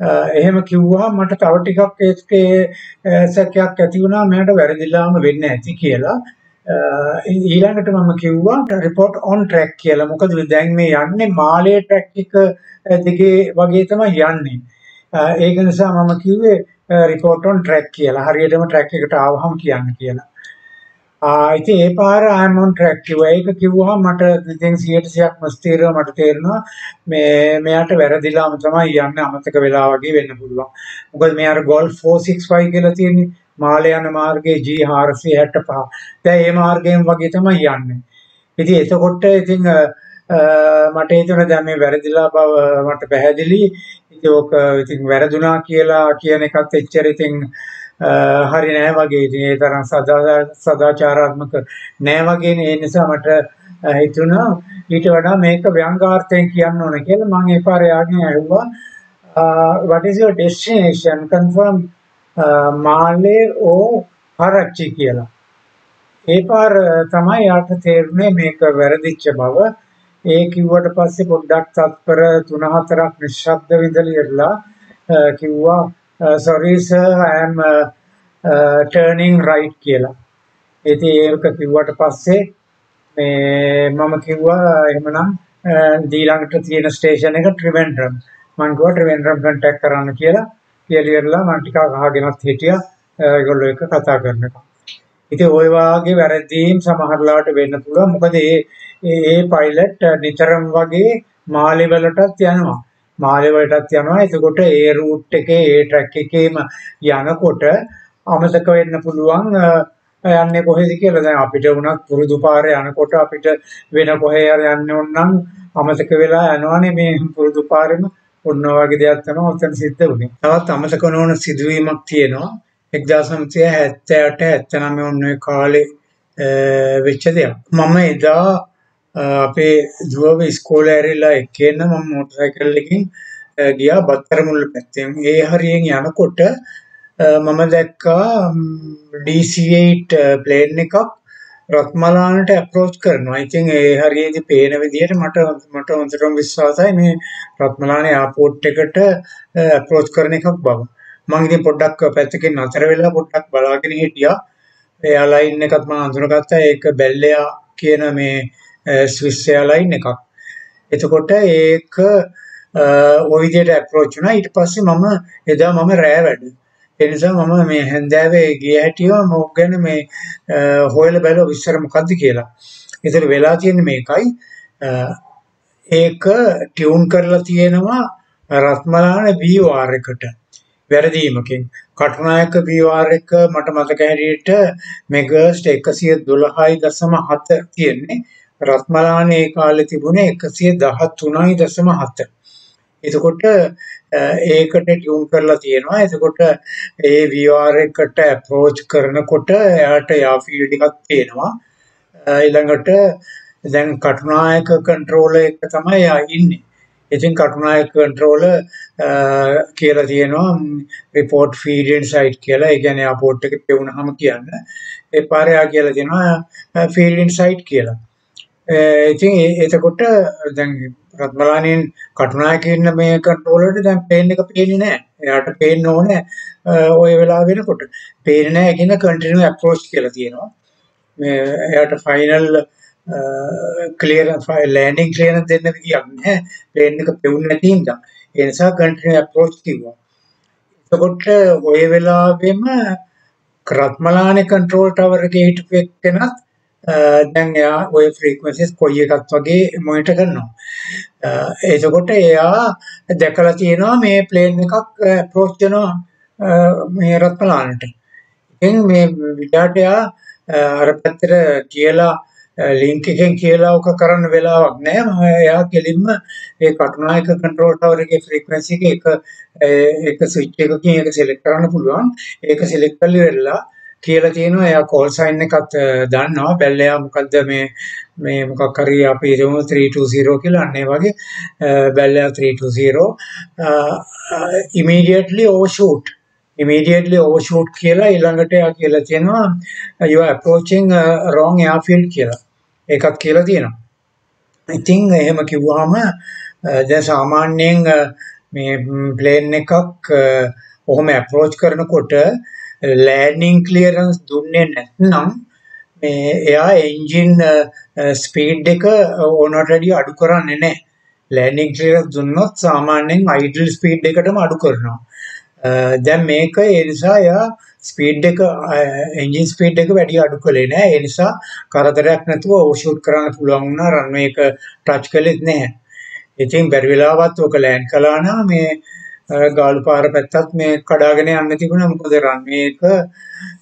අ, එහෙම කිව්වා මට තව ටිකක් ඒකේ අ, සැකයක් ඇති වුණා මට වැරදිලාම වෙන්න ඇති කියලා. අ, ඊළඟට මම කිව්වා report on track කියලා. මොකද දැන් මේ යන්නේ මාලේ track එක දිගේ වගේ තමයි යන්නේ. අ, ඒක නිසා මම කිව්වේ report on track කියලා. හරියටම track එකට ආවහම කියන්න කියලා. ආ ඉතින් ඒ පාර I'm on track කිව්වා. ඒක කිව්වහම මට ඉතින් 100%ක්ම ස්ථිරව මට තේරෙනවා මේ මෙයාට වැරදිලාම තමයි යන්නේ අමතක වෙලා වගේ වෙන්න පුළුවන්. මොකද මෙයා අර Golf 465 කියලා තියෙන්නේ මාලේ යන මාර්ගයේ G 465. දැන් ඒ මාර්ගයෙන් වගේ තමයි යන්නේ. ඉතින් එතකොට ඉතින් අ, අ, මට හිතුණා දැන් මේ වැරදිලා බව මට පැහැදිලි. ඉතින් ඕක ඉතින් වැරදුනා කියලා කියන එකත් එච්චර ඉතින් අ, හරි නෑ වගේ. ඉතින් ඒ තරම් සදා සදාචාරාත්මක නෑ වගේනේ. ඒ නිසා මට අ, හිතුණා ඊට වඩා මේක ව්‍යංගාර්ථයෙන් කියන්න ඕන කියලා මම ඒ පාර යාගෙන ඇහුවා uh, what is your destination confirm uh, මාලේ ඕ කරච්චි කියලා. ඒ පාර තමයි යාට තේරුනේ මේක වැරදිච්ච බව. ඒ කිව්වට පස්සේ පොඩ්ඩක් තත්පර 3-4ක් නිශ්ශබ්ද විඳලා ඉරලා අ, කිව්වා sorry sir I am uh, uh, turning right කියලා. ඉතින් ඒක කිව්වට පස්සේ මේ මම කිව්වා එහෙමනම් අ, ඊළඟට තියෙන ස්ටේෂන් එක ට්‍රිවෙන්ඩ්‍රම්. මම කිව්වා ට්‍රිවෙන්ඩ්‍රම් කන්ටැක්ට් කරන්න කියලා. කියලා ඉවරලා මම ටිකක් අහගෙනත් හිටියා අ, ඒගොල්ලෝ එක්ක කතා කරනකම්. ඉතින් ওই වාගේ වැරදීම් සමහරලාට වෙන්න පුළුවන්. මොකද ඒ ඒ ඒ පයිලට් නිතරම වගේ මාලේ වලටත් යනවා. මාලේ වලටත් යනවා. එතකොට ඒ රූට් එකේ ඒ ට්‍රැක් එකේම යනකොට අමතක වෙන්න පුළුවන් අ, යන්නේ කොහෙද කියලා. දැන් අපිට වුණත් පුරුදු පාරේ යනකොට අපිට වෙන කොහේ හරි යන්න ඕන නම් අමතක වෙලා යනවනේ මේ පුරුදු පාරෙම ඔන්න වගේ දෙයක් තමයි ඔතන සිද්ධ වුණේ. තවත් අමතක නොවන සිදුවීමක් තියෙනවා. 1978 79 ඔන්න ඔය කාලේ වෙච්ච දෙයක්. මම එදා අපේ දුවව ඉස්කෝලේ ඇරිලා එක්කෙන්න මම මෝටර් සයිකල් එකකින් ගියා බත්තරමුල්ල පැත්තෙන්. ඒ හරියෙන් යනකොට මම දැක්කා DC8 ප්ලේන් එකක් රත්මලානට ඇප්‍රෝච් කරනවා. ඉතින් ඒ හරියේදී පේන විදිහට මට මට හොඳටම විශ්වාසයි මේ රත්මලාන එයාපෝට් එකට ඇප්‍රෝච් කරන එකක් බව. මම ඉතින් පොඩ්ඩක් පැත්තකින් නතර වෙලා පොඩ්ඩක් බලාගෙන හිටියා. එයාලයින් එකත් මම අඳුනගත්තා. ඒක බැල්ලයා කියන මේ ස්විස් එයාලයින් එකක්. එතකොට ඒක ওই විදිහට ඇප්‍රෝච් වුණා. ඊට පස්සේ මම එදා මම රෑ වැඩ. ඒ නිසා මම මේ හැන්දෑවේ ගිය හැටිව මොක් ගැන මේ හොයලා බැලුවා විස්තර මොකද්ද කියලා. ඒතර වෙලා තියෙන්නේ මේකයි. ඒක ටියුන් කරලා තියෙනවා රත්මලාන VOR එකට. වැරදීමකින් කටුනායක VOR එක මට මතක හැටියට මෙගර්ස් 112.7 තියෙන්නේ. රත්මලාන ඒ කාලේ තිබුණේ 113.7. එතකොට ඒකට ටියුන් කරලා තියෙනවා. එතකොට ඒ VR එකට අප්‍රෝච් කරනකොට එයාට යා ෆීල්ඩ් එකක් තියෙනවා. ඊළඟට දැන් කටුනායක කන්ට්‍රෝලර් එක තමයි යා ඉන්නේ. ඉතින් කටුනායක කන්ට්‍රෝලර් කියලා තියෙනවා report feed inside කියලා. ඒ කියන්නේ අපෝට් එක පෙවුනහම කියන්න. ඒ පාරේ යා කියලා තියෙනවා feed inside කියලා. ඉතින් එතකොට දැන් රත්මලානින් කටුනායකන්න මේ කටෝලට දැන් පේන එක පේන්නේ නෑ. එයාට පේන්න ඕන ඔය වෙලා වෙනකොට. පේන එකන්න කටිනු ඇපෝස්් කියලා තියෙනවා. මේ එයට ෆයිනල් කලේර ලෑඩික් ලේන දෙන්න කියන්න පේන එක පෙවුන්න නැතින්ද එනිසා කටින ඇපෝස්් කිවා එතකොට ඔය වෙලාවෙම රත්මලාන කන්ට්‍රෝල් ටවරගේ හිටපෙක්ෙනත් දැන් එයා ওই ෆ්‍රීකවන්සිස් කොයි එකක් වගේ මොනිටර් කරනවා. එතකොට එයා දැකලා තියෙනවා මේ ප්ලේන් එකක් අප්‍රෝච් කරනවා මේ රත්මලානට. ඉතින් මේ විඩාට එයා අර පැත්තට කියලා ලින්ක් එකෙන් කියලා ඔක කරන්න වෙලාවක් නැහැ. එයා කෙලින්ම ඒ කටුනායක කන්ට්‍රෝල් ටවර් එකේ ෆ්‍රීකවන්සි එක එක ස්විච් එකකින් ඒක සිලෙක්ට් කරන්න පුළුවන්. ඒක සිලෙක්ට් කරලා ඉවරලා කියලා තියෙනවා. එයා කෝල් සයින් එකත් දන්නවා. බැල්ලයා මොකද්ද මේ මේ මොකක් හරි අපි හිතමු 320 කියලා අන්න ඒ වගේ. බැල්ලයා 320 immediately overshoot immediately overshoot කියලා ඊළඟට එයා කියලා තියෙනවා you are approaching wrong airfield කියලා. ඒකත් කියලා තියෙනවා. ඉතින් එහෙම කිව්වහම දැන් සාමාන්‍යයෙන් මේ ප්ලේන් එකක් ඔහොම අප්‍රෝච් කරනකොට ලෑන්ඩින් ක්ලියරන්ස් දුන්නේ නැත්නම් මේ එයා එන්ජින් ස්පීඩ් එක ඕනට වැඩිය අඩු කරන්නේ නැහැ. ලෑන්ඩින් ක්ලියරන්ස් දුන්නොත් සාමාන්‍යයෙන් අයිඩල් ස්පීඩ් එකටම අඩු කරනවා. දැන් මේක ඒ නිසා එයා ස්පීඩ් එක එන්ජින් ස්පීඩ් එක වැඩි අඩු කළේ නැහැ. ඒ නිසා කරදරයක් නැතුව ඕවර්ෂූට් කරන්න පුළුවන් වුණා රන්වේ එක ටච් කළෙත් නැහැ. ඉතින් බැරි වෙලාවත් ඔක ලෑන්ඩ් කළා නම් මේ ගාලු පාර පැත්තත් මේ කඩාගෙන යන්න තිබුණා. මොකද රන්වේ එක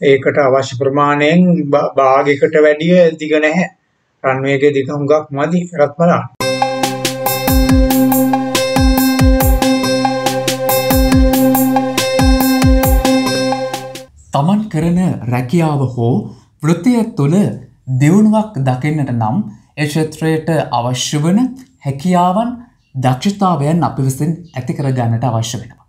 ඒකට අවශ්‍ය ප්‍රමාණයෙන් භාගයකට වැඩිය දිග නැහැ. රන්වේ එකේ දිග හුඟක් මදි රත්මලා තමන් කරන රැකියාව හෝ වෘතිය තුළ දියුණුවක් දකින්නට නම් එක්ෂත්‍රයට අවශ්‍ය වන හැකියාවන් දක්ෂතාවයන් අපි විසින් ඇති කර ගන්නට අවශ්‍ය වෙනවා.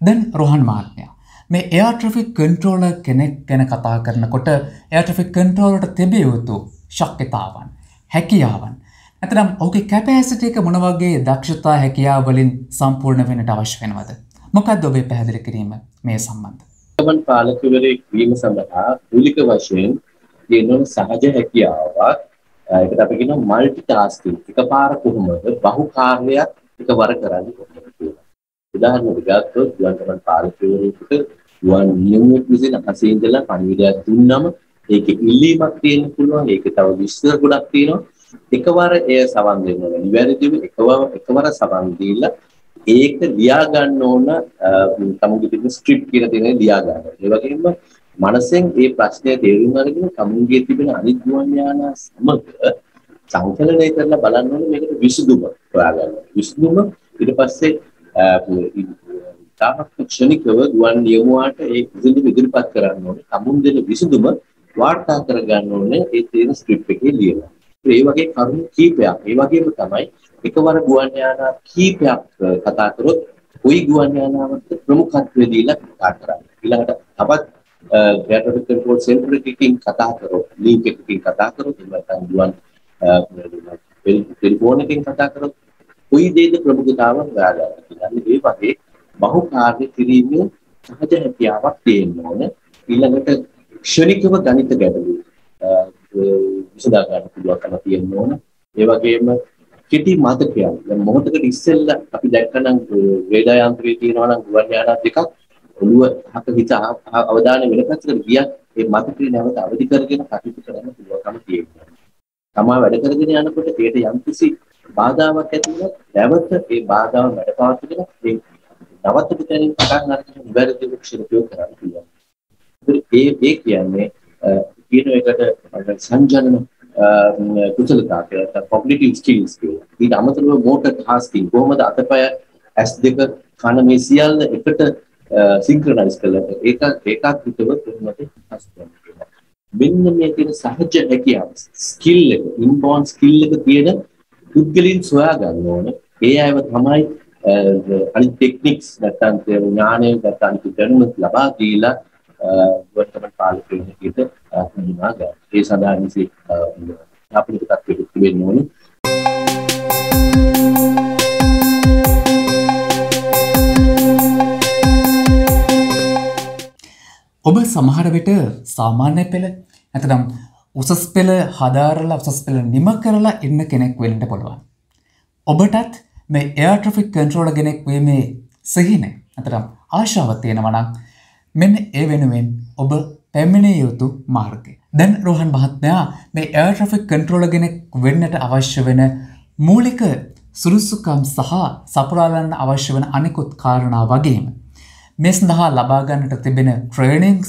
දැන් රොහන් මාත්මය මේ එයාට්‍රෆික් කන්ට්‍රෝල කෙනෙක් ගැන කතා කරනකොට එයාට්‍රෆික් කන්ට්‍රෝලට තිබිය යුතු ශක්්‍යතාවන් හැකියාවන් ඇතනම් ඕක කැපෑසිට එක මොනවගේ දක්ෂතා හැකියාවලින් සම්පූර්ණ වෙනට අවශ්‍ය වෙනවද? මොකක්ද ඔබේ පැහැදිලි කිරීම මේ සම්බන්ධ? ගමන් පාලකවරයෙක් වීම සඳහා මූලික වශයෙන් තියෙන සහජ හැකියාවක් ඒකට අපි කියනවා মালටි ටාස්කින් එකපාර කොහොමද? බහු කාර්යයක් එකවර කරන්නේ කොහොමද කියලා. උදාහරණයක් ගත්තොත් ගුවන් ගමන් පාලකවරයෙකුට ගුවන් නියමුවෙක් විසින් අහසේ ඉඳලා පණිවිඩයක් දුන්නම ඒකේ ඉල්ලීමක් තියෙන්න පුළුවන්. ඒකේ තව විස්තර ගොඩක් තියෙනවා. එකවර එය සවන් දෙන්න ඕන. නිවැරදිව එකවර එකවර සවන් දීලා ඒක ලියා ගන්න ඕන තමුගේ තිබෙන ස්ක්‍රිප්ට් කියලා තියෙන ලියා ගන්න. ඒ වගේම මනසෙන් ඒ ප්‍රශ්නය තේරුම් අරගෙන තමුගේ තිබෙන අනිත් ගුවන් යාන සමග සංකලනය කරලා බලන්න ඕනේ මේකට විසඳුම හොයාගන්න. විසඳුම ඊට පස්සේ තාමත් ක්ෂණිකව ගුවන් නියමුවාට ඒ විසඳුම ඉදිරිපත් කරන්න ඕනේ. තමුන් දෙන විසඳුම වාර්තා කරගන්න ඕනේ ඒ තියෙන ස්ක්‍රිප්ට් එකේ ලියලා. ඒ වගේ කරුණු කීපයක්. ඒ වගේම තමයි එකවර ගුවන් යානා කීපයක් කතා කරොත් ওই ගුවන් යානාවට ප්‍රමුඛත්වය දීලා කතා කරන්නේ. ඊළඟට තවත් ග්‍රැටරි කන්ට්‍රෝල් සෙන්ටර් එකකින් කතා කරොත් ලින්ක් එකකින් කතා කරොත් එහෙම නැත්නම් ගුවන් ටෙලිෆෝන් එකකින් කතා කරොත් කොයි දෙයක ප්‍රමුඛතාව හොයාගන්න කියලා. ඒ වගේ බහුකාර්ය කිරීමේ සහජ හැකියාවක් තියෙන්න ඕන. ඊළඟට ක්ෂණිකව ගණිත ගැටලු විසඳා ගන්න පුළුවන්කම තියෙන්න ඕන. ඒ වගේම කෙටි මතකයක්. දැන් මොහොතකට ඉස්සෙල්ලා අපි දැක්කනම් වේදා යන්ත්‍රයේ තියෙනවා නම් ගුවන් යානා දෙකක් ඔළුව හක හිත අවධානය වෙන පැත්තකට ගියත් ඒ මතකේ නැවත අවදි කරගෙන කටයුතු කරන්න පුළුවන්කම තියෙනවා. තමා වැඩ කරගෙන යනකොට ඒට යම්කිසි බාධාවක් ඇති වුණොත් නැවත ඒ බාධාව වැඩ පවත්වගෙන ඒ නවත්තපු තැනින් පටන් අරගෙන නිවැරදි ක්ෂණිකව කරන්න පුළුවන්. ඒ ඒ කියන්නේ කියන එකට සංජනන කුසලතා කියලා කොග්නිටිව් ස්කිල්ස් කියලා. ඊට අමතරව මෝටර් ටාස්කින් කොහොමද අතපය S දෙක කන මේ සියල්ල එකට සින්ක්‍රනයිස් කරලා ඒක ඒකාග්‍රිතව කොහොමද හසුරවන්නේ කියලා. මෙන්න මේ කියන සහජ හැකියාව ස්කිල් එක ඉන්බෝන් ස්කිල් එක තියෙන පුද්ගලින් සොයා ගන්න ඕන. ඒ අයව තමයි අනිත් ටෙක්නික්ස් නැත්නම් ඥානය නැත්නම් දැනුම ලබා දීලා වර්තමාන පාලකයන් විදිහට හඳුනා ගන්න. ඒ සඳහා නිසි අපිට තත්ත්වෙට වෙන්න ඕනේ. ඔබ සමහර විට සාමාන්‍ය පෙළ ඇතනම් උසස් පෙළ හදාරලා උසස් පෙළ නිම කරලා ඉන්න කෙනෙක් වෙන්නට පුළුවන්. ඔබටත් මේ එයා ට්‍රෆික් කන්ට්‍රෝල ගෙනෙක් වේ මේ සිහින අතරම් ආශාවත් තියෙනවනම් මෙන්න ඒ වෙනුවෙන් ඔබ පැමිණිය යුතු මාර්ගය. දැන් රෝහන් මහත්මයා මේ එයා ට්‍රෆික් කන්ට්‍රෝල ගෙනෙක් වෙන්නට අවශ්‍ය වෙන මූලික සුරුසුකම් සහ සපුරාලන්න අවශ්‍ය වන අනිකුත් කාරණා වගේම. මේ සඳහා ලබාගන්නට තිබෙන ට්‍රේනිංස්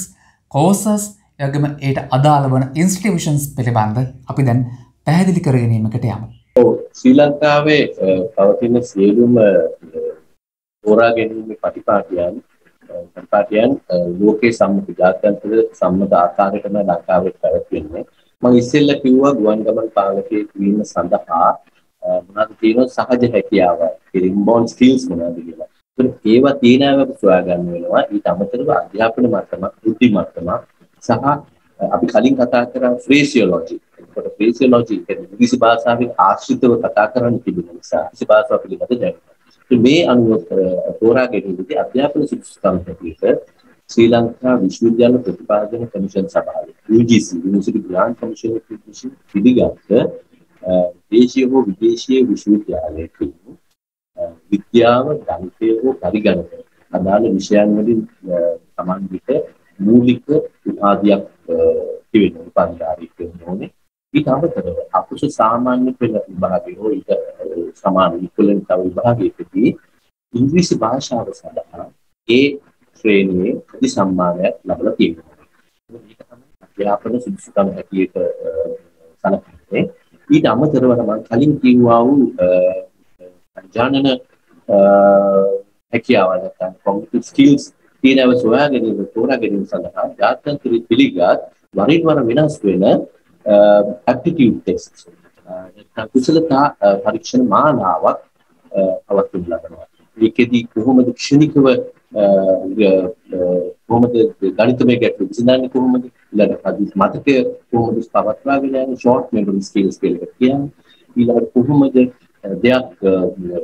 කෝසස් යගම ඒට අදාළ වන ඉන්ස්ටිවිෂන්ස් පිළිබඳ අපි දැන් පැහැදිලි කරගැනීමකට යම. ශ්‍රී ලංකාවේ පවතින සියලුම තෝරා ගැනීම පටිපාටියන් පටිපාටියන් ලෝකයේ සම්මත ජාත්‍යන්තර සම්මත ආකාරයටම ලංකාවේ පැවැත්වෙන්නේ. මම ඉස්සෙල්ලා කිව්වා ගුවන් ගමන් පාලකයෙක් වීම සඳහා මොනවද තියෙන සහජ හැකියාව, ඉන්බෝන් ස්කිල්ස් මොනවද කියලා. ඒවා තියෙනව සොයා ගන්න වෙනවා. ඊට අමතරව අධ්‍යාපන මට්ටමක්, වෘත්ති මට්ටමක් සහ අපි කලින් කතා කරා ෆ්‍රේසියොලොජි. එතකොට ෆ්‍රේසියොලොජි කියන්නේ ඉංග්‍රීසි භාෂාවෙන් ආශ්‍රිතව කතා කරන්න තිබෙන නිසා ඉංග්‍රීසි භාෂාව පිළිබඳ දැනුම. මේ අනුව තෝරා ගැනීමේදී අධ්‍යාපන සුසුකම් හැටියට ශ්‍රී ලංකා විශ්වවිද්‍යාල ප්‍රතිපාදන කමිෂන් සභාව UGC University Grant Commission Commission පිළිගත් දේශීය හෝ විදේශීය විශ්වවිද්‍යාලයකින් විද්‍යාව ගණිතය හෝ පරිගණක අදාළ විෂයන් වලින් සමාන විට මූලික උපාධියක් තිබෙන උපාධිධාරීක් වෙන්න ඕනේ ඊට අමතරව අපුස සාමාන්‍ය පෙළ විභාගය හෝ ඊට සමාන ඉක්වලන්ට් තව විභාගයකදී ඉංග්‍රීසි භාෂාව සඳහා ඒ ශ්‍රේණියේ ප්‍රති සම්මානයක් ලබලා තියෙනවා. ඒක තමයි අධ්‍යාපන සුදුසුකම් හැටියට සැලකන්නේ. ඊට අමතරව මම කලින් කිව්වා වූ ජානන හැකියාව නැත්නම් කොග්නිටිව් ස්කිල්ස් තියෙනව සොයා ගැනීම තෝරා ගැනීම සඳහා ජාත්‍යන්තර පිළිගත් වරින් වර වෙනස් වෙන ඇප්ටිටියුඩ් ටෙස්ට් නැත්නම් කුසලතා පරීක්ෂණ මාලාවක් පවත්වනු ලබනවා. ඒකෙදි කොහොමද ක්ෂණිකව කොහොමද ගණිතමය ගැටලු විසඳන්නේ කොහොමද? ඊළඟට මතකය කොහොමද පවත්වාගෙන යන්නේ? ෂෝට් මෙමරි ස්කිල්ස් කියලා කියන්නේ. ඊළඟට කොහොමද දෙයක්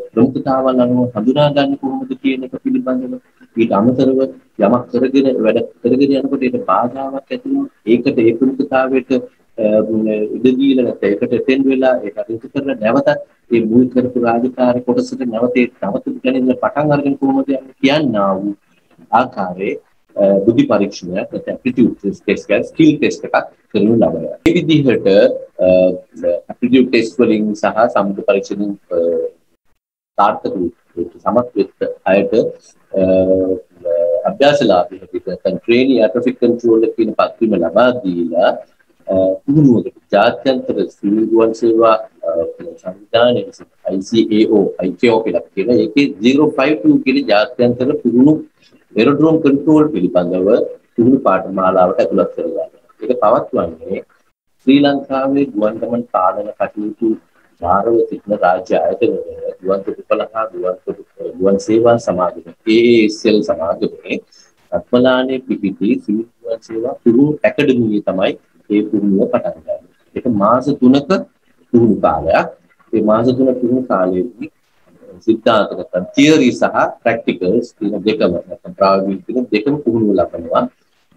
ප්‍රමුඛතාවල් අනුව හඳුනා ගන්න කොහොමද කියන එක පිළිබඳව ඊට අමතරව යමක් කරගෙන වැඩ කරගෙන යනකොට ඒක බාධාවක් ඇති වෙනවා ඒකට ඒ ප්‍රමුඛතාවයට ඉඩ දීලා නැත්නම් ඒකට එතෙන් වෙලා ඒක අදිට කරලා නැවතත් ඒ මුල් කරපු රාජකාරී කොටසට නැවත ඒ නවතු ගැනීම පටන් අරගෙන කොහොමද යන්නේ කියන්නා වූ ආකාරයේ බුද්ධි පරීක්ෂණයක් නැත්නම් ඇප්ටිටියුඩ් ටෙස්ට් එකක් ස්කිල් ටෙස්ට් එකක් කරනු ලබනවා. මේ විදිහට ඇප්ටිටියුඩ් ටෙස්ට් වලින් සහ සම්මුති පරීක්ෂණින් සාර්ථක සමත් වෙච්ච අයට අභ්‍යාසලාභී හැටියට නැත්නම් ට්‍රේනි ඇට්‍රොෆික් කන්ට්‍රෝලර් කියන පත්වීම ලබා දීලා පුහුණුවකට ජාත්‍යන්තර සිවිල් ගුවන් සේවා සංවිධානය විසින් ICAO ICAO කියලා කියන ඒකේ 052 කියන ජාත්‍යන්තර පුහුණු එරෝඩ්‍රෝම් කන්ට්‍රෝල් පිළිබඳව පුහුණු පාඨමාලාවට ඇතුළත් කරගන්නවා. ඒක පවත්වන්නේ ශ්‍රී ලංකාවේ ගුවන් ගමන් පාලන කටයුතු භාරව සිටින රාජ්‍ය ආයතනවල ගුවන් තොටුපළ හා ගුවන් ගුවන් සේවා සමාගම AASL සමාගමේ රත්මලානේ පිහිටි සිවිල් ගුවන් සේවා පුහුණු ඇකඩමියේ තමයි ඒ පුහුණුව පටන් ගන්නේ. ඒක මාස 3ක පුහුණු කාලයක්. ඒ මාස 3 පුහුණු කාලයේදී සිද්ධාන්ත නැත්නම් තියරි සහ ප්‍රැක්ටිකල්ස් කියන දෙකම නැත්නම් ප්‍රායෝගික කියන දෙකම පුහුණුව ලබනවා.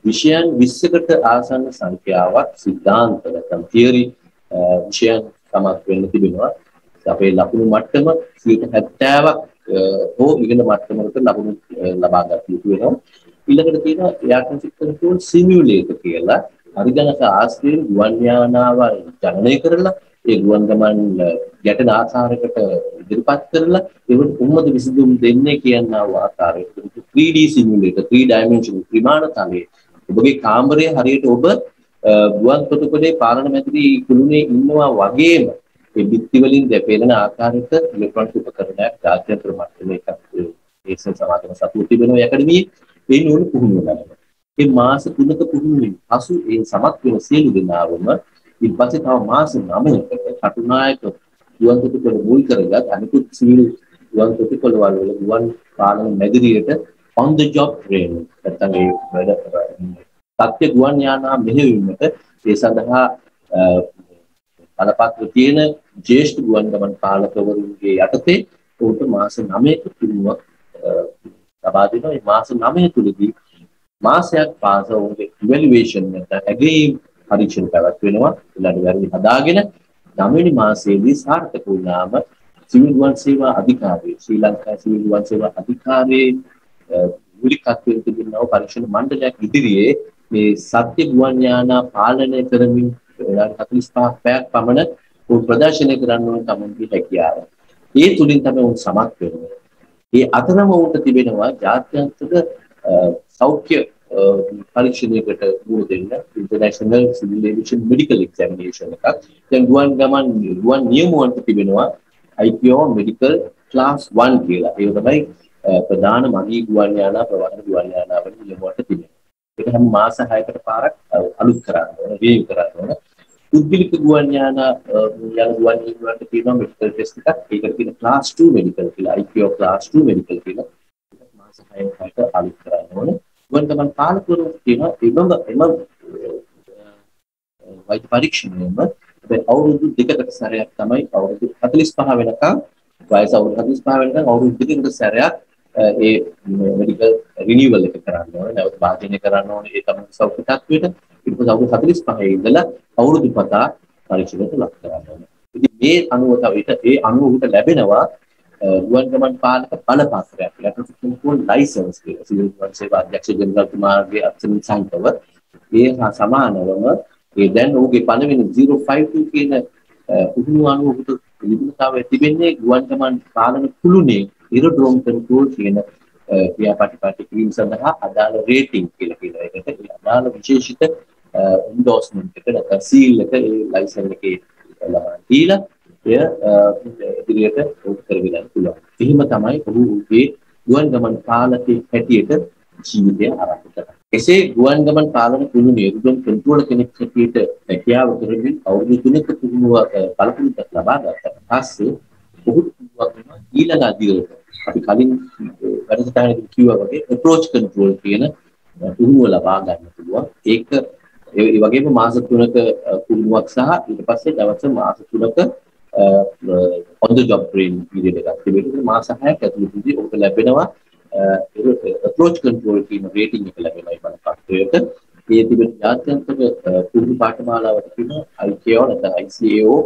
විෂයන් 20කට ආසන්න සංඛ්‍යාවක් සිද්ධාන්ත නැත්නම් තියරි විෂයන් සමත් වෙන්න තිබෙනවා. අපේ ලකුණු මට්ටම 70ක් හෝ ඉගෙන මට්ටමකට ලකුණු ලබා ගන්න යුතු වෙනවා. ඊළඟට තියෙනවා එයාර් ට්‍රැෆික් කන්ට්‍රෝල් සිමියුලේටර් කියලා හරිගණක ආශ්‍රයෙන් ගුවන් යානාව ජනනය කරලා ඒ ගුවන් ගමන් ගැටෙන ආකාරයකට ඉදිරිපත් කරලා ඒවට කොහොමද විසඳුම් දෙන්නේ කියන ආකාරයට 3D සිමියුලේටර් 3 dimensional ත්‍රිමාණ තලයේ ඔබගේ කාමරය හරියට ඔබ ගුවන් තොටුපළේ පාලන මැදිරි කුළුණේ ඉන්නවා වගේම ඒ බිත්ති වලින් දැපෙන ආකාරයට ඉලෙක්ට්‍රොනික උපකරණයක් ජාත්‍යන්තර මට්ටමේ එකක් ඒසල් සමාගම සතුව තිබෙනවා. යකඩමියේ ඒ නෝන පුහුණුව ගන්නවා ඒ මාස 3ක පුහුණුවෙන් පසු ඒ සමත් වෙන සියලු දෙනාවම ඊට පස්සේ තව මාස 9කට කටුනායක ගුවන් තොටුපළ මුල් කරගත් අනිකුත් සිවිල් ගුවන් තොටුපළ වල ගුවන් පාලන මැදිරියට on the job training නැත්නම් ඒ වැඩ සත්‍ය ගුවන් යානා මෙහෙයවීමට ඒ සඳහා බලපත්‍ර තියෙන ජ්‍යෙෂ්ඨ ගුවන් ගමන් පාලකවරුන්ගේ යටතේ උන්ට මාස 9ක පුහුණුවක් ලබා දෙනවා. මේ මාස 9 තුලදී මාසයක් පාසා උන්ගේ ඉවැලුවේෂන් නැත්නම් ඇගීම් පරීක්ෂණ පැවැත්වෙනවා. ඊළඟ වැරදි හදාගෙන 9 වෙනි මාසයේදී සාර්ථක වුණාම සිවිල් ගුවන් සේවා අධිකාරිය ශ්‍රී ලංකා සිවිල් ගුවන් සේවා අධිකාරියේ මූලිකත්වයෙන් තිබෙනව පරීක්ෂණ මණ්ඩලයක් ඉදිරියේ මේ සත්‍ය ගුවන් යානා පාලනය කරමින් 45 පැයක් පමණ උන් ප්‍රදර්ශනය කරන්න ඕන තමන්ගේ හැකියාව. ඒ තුලින් තමයි උන් සමත් වෙන්නේ. ඒ අතරම උන්ට තිබෙනවා ජාත්‍යන්තර සෞඛ්‍ය පරීක්ෂණයකට මුහුණ දෙන්න international civil aviation medical examination එකක්. දැන් ගුවන් ගමන් ගුවන් නියමුවන්ට තිබෙනවා IPO මෙඩිකල් ක්ලාස් 1 කියලා. ඒක තමයි ප්‍රධාන මගී ගුවන් යානා ප්‍රවාහන ගුවන් යානා වල නියමුවන්ට තිබෙනවා. ඒක හැම මාස 6කට පාරක් අලුත් කරන්න ඕන, රිවිව් කරන්න ඕන. පුද්ගලික ගුවන් යාන යන ගුවන් යානවලට තියෙනවා මෙඩිකල් ටෙස්ට් එකක්. ඒකට කියන ක්ලාස් 2 මෙඩිකල් කියලා. IPO ක්ලාස් 2 මෙඩිකල් කියලා. මාස 6කට අලුත් කරන්න ඕන. ගුවන් ගමන් පාලකවරුන්ට තියෙනවා එමම එම වෛද්‍ය පරීක්ෂණයම හැබැයි අවුරුදු දෙකකට සැරයක් තමයි අවුරුදු 45 වෙනකම් වයස අවුරුදු 45 වෙනකම් අවුරුදු දෙකකට සැරයක් ඒ මෙඩිකල් රිනිවල් එක කරන්න ඕනේ. නැවත භාජනය කරන්න ඕනේ. ඒ තමයි සෞඛ්‍ය තත්ත්වයට ඊට පස්සේ අවුරුදු 45 ඉඳලා අවුරුදු පතා පරීක්ෂණයට ලක් කරන්න ඕනේ. ඉතින් මේ අනුව තව ඒ අනුව උට ලැබෙනවා ගුවන් ගමන් පාලක බලපත්‍රයක්. ඉලෙක්ට්‍රික් කන්ට්‍රෝල් ලයිසන්ස් කියලා. සිවිල් ගුවන් සේවා අධ්‍යක්ෂ ජෙනරල් තුමාගේ අත්සන් සංකව ඒ හා සමානවම ඒ දැන් ඔහුගේ පළවෙනි 052 කියන පුහුණුව අනුව ඔහුට නිපුණතාවය තිබෙන්නේ ගුවන් ගමන් පාලන කුළුණේ ඉරඩ්‍රෝම් කන්ට්‍රෝල් කියන ක්‍රියාපටිපාටි කිරීම සඳහා අදාළ රේටිං කියලා කියන එකට අදාළ විශේෂිත එන්ඩෝස්මන්ට් එක නැත්නම් සීල් එක ඒ ලයිසන් එකේ ලබා දීලා එය ඉදිරියට උත් කරගෙන යන්න පුළුවන්. එහෙම තමයි ඔහුගේ ගුවන් ගමන් පාලකෙක් හැටියට ජීවිතය ආරම්භ කරන්නේ. එසේ ගුවන් ගමන් පාලන කුළු නියුගම් කන්ට්‍රෝල් කෙනෙක් හැටියට හැකියාව කරමින් අවුරුදු තුනක පුහුණුව බලපෑමක් ලබා ගත්තා. පස්සේ ඔහුට පුළුවන් වෙනවා ඊළඟ අධිරයට අපි කලින් වැඩසටහනේදී කිව්වා වගේ approach control කියන පුහුණුව ලබා ගන්න පුළුවන්. ඒක ඒ වගේම මාස 3ක පුහුණුවක් සහ ඊට පස්සේ දවස් මාස 3ක on the job training period එකක් තිබෙනවා. මාස 6ක් ඇතුළතදී ඔබට ලැබෙනවා approach control කියන rating එක ලැබෙනවා ඒ බලපත්‍රයට. ඒ තිබෙන ජාත්‍යන්තර පුහුණු පාඨමාලාවට කියනවා ICAO නැත්නම් ICAO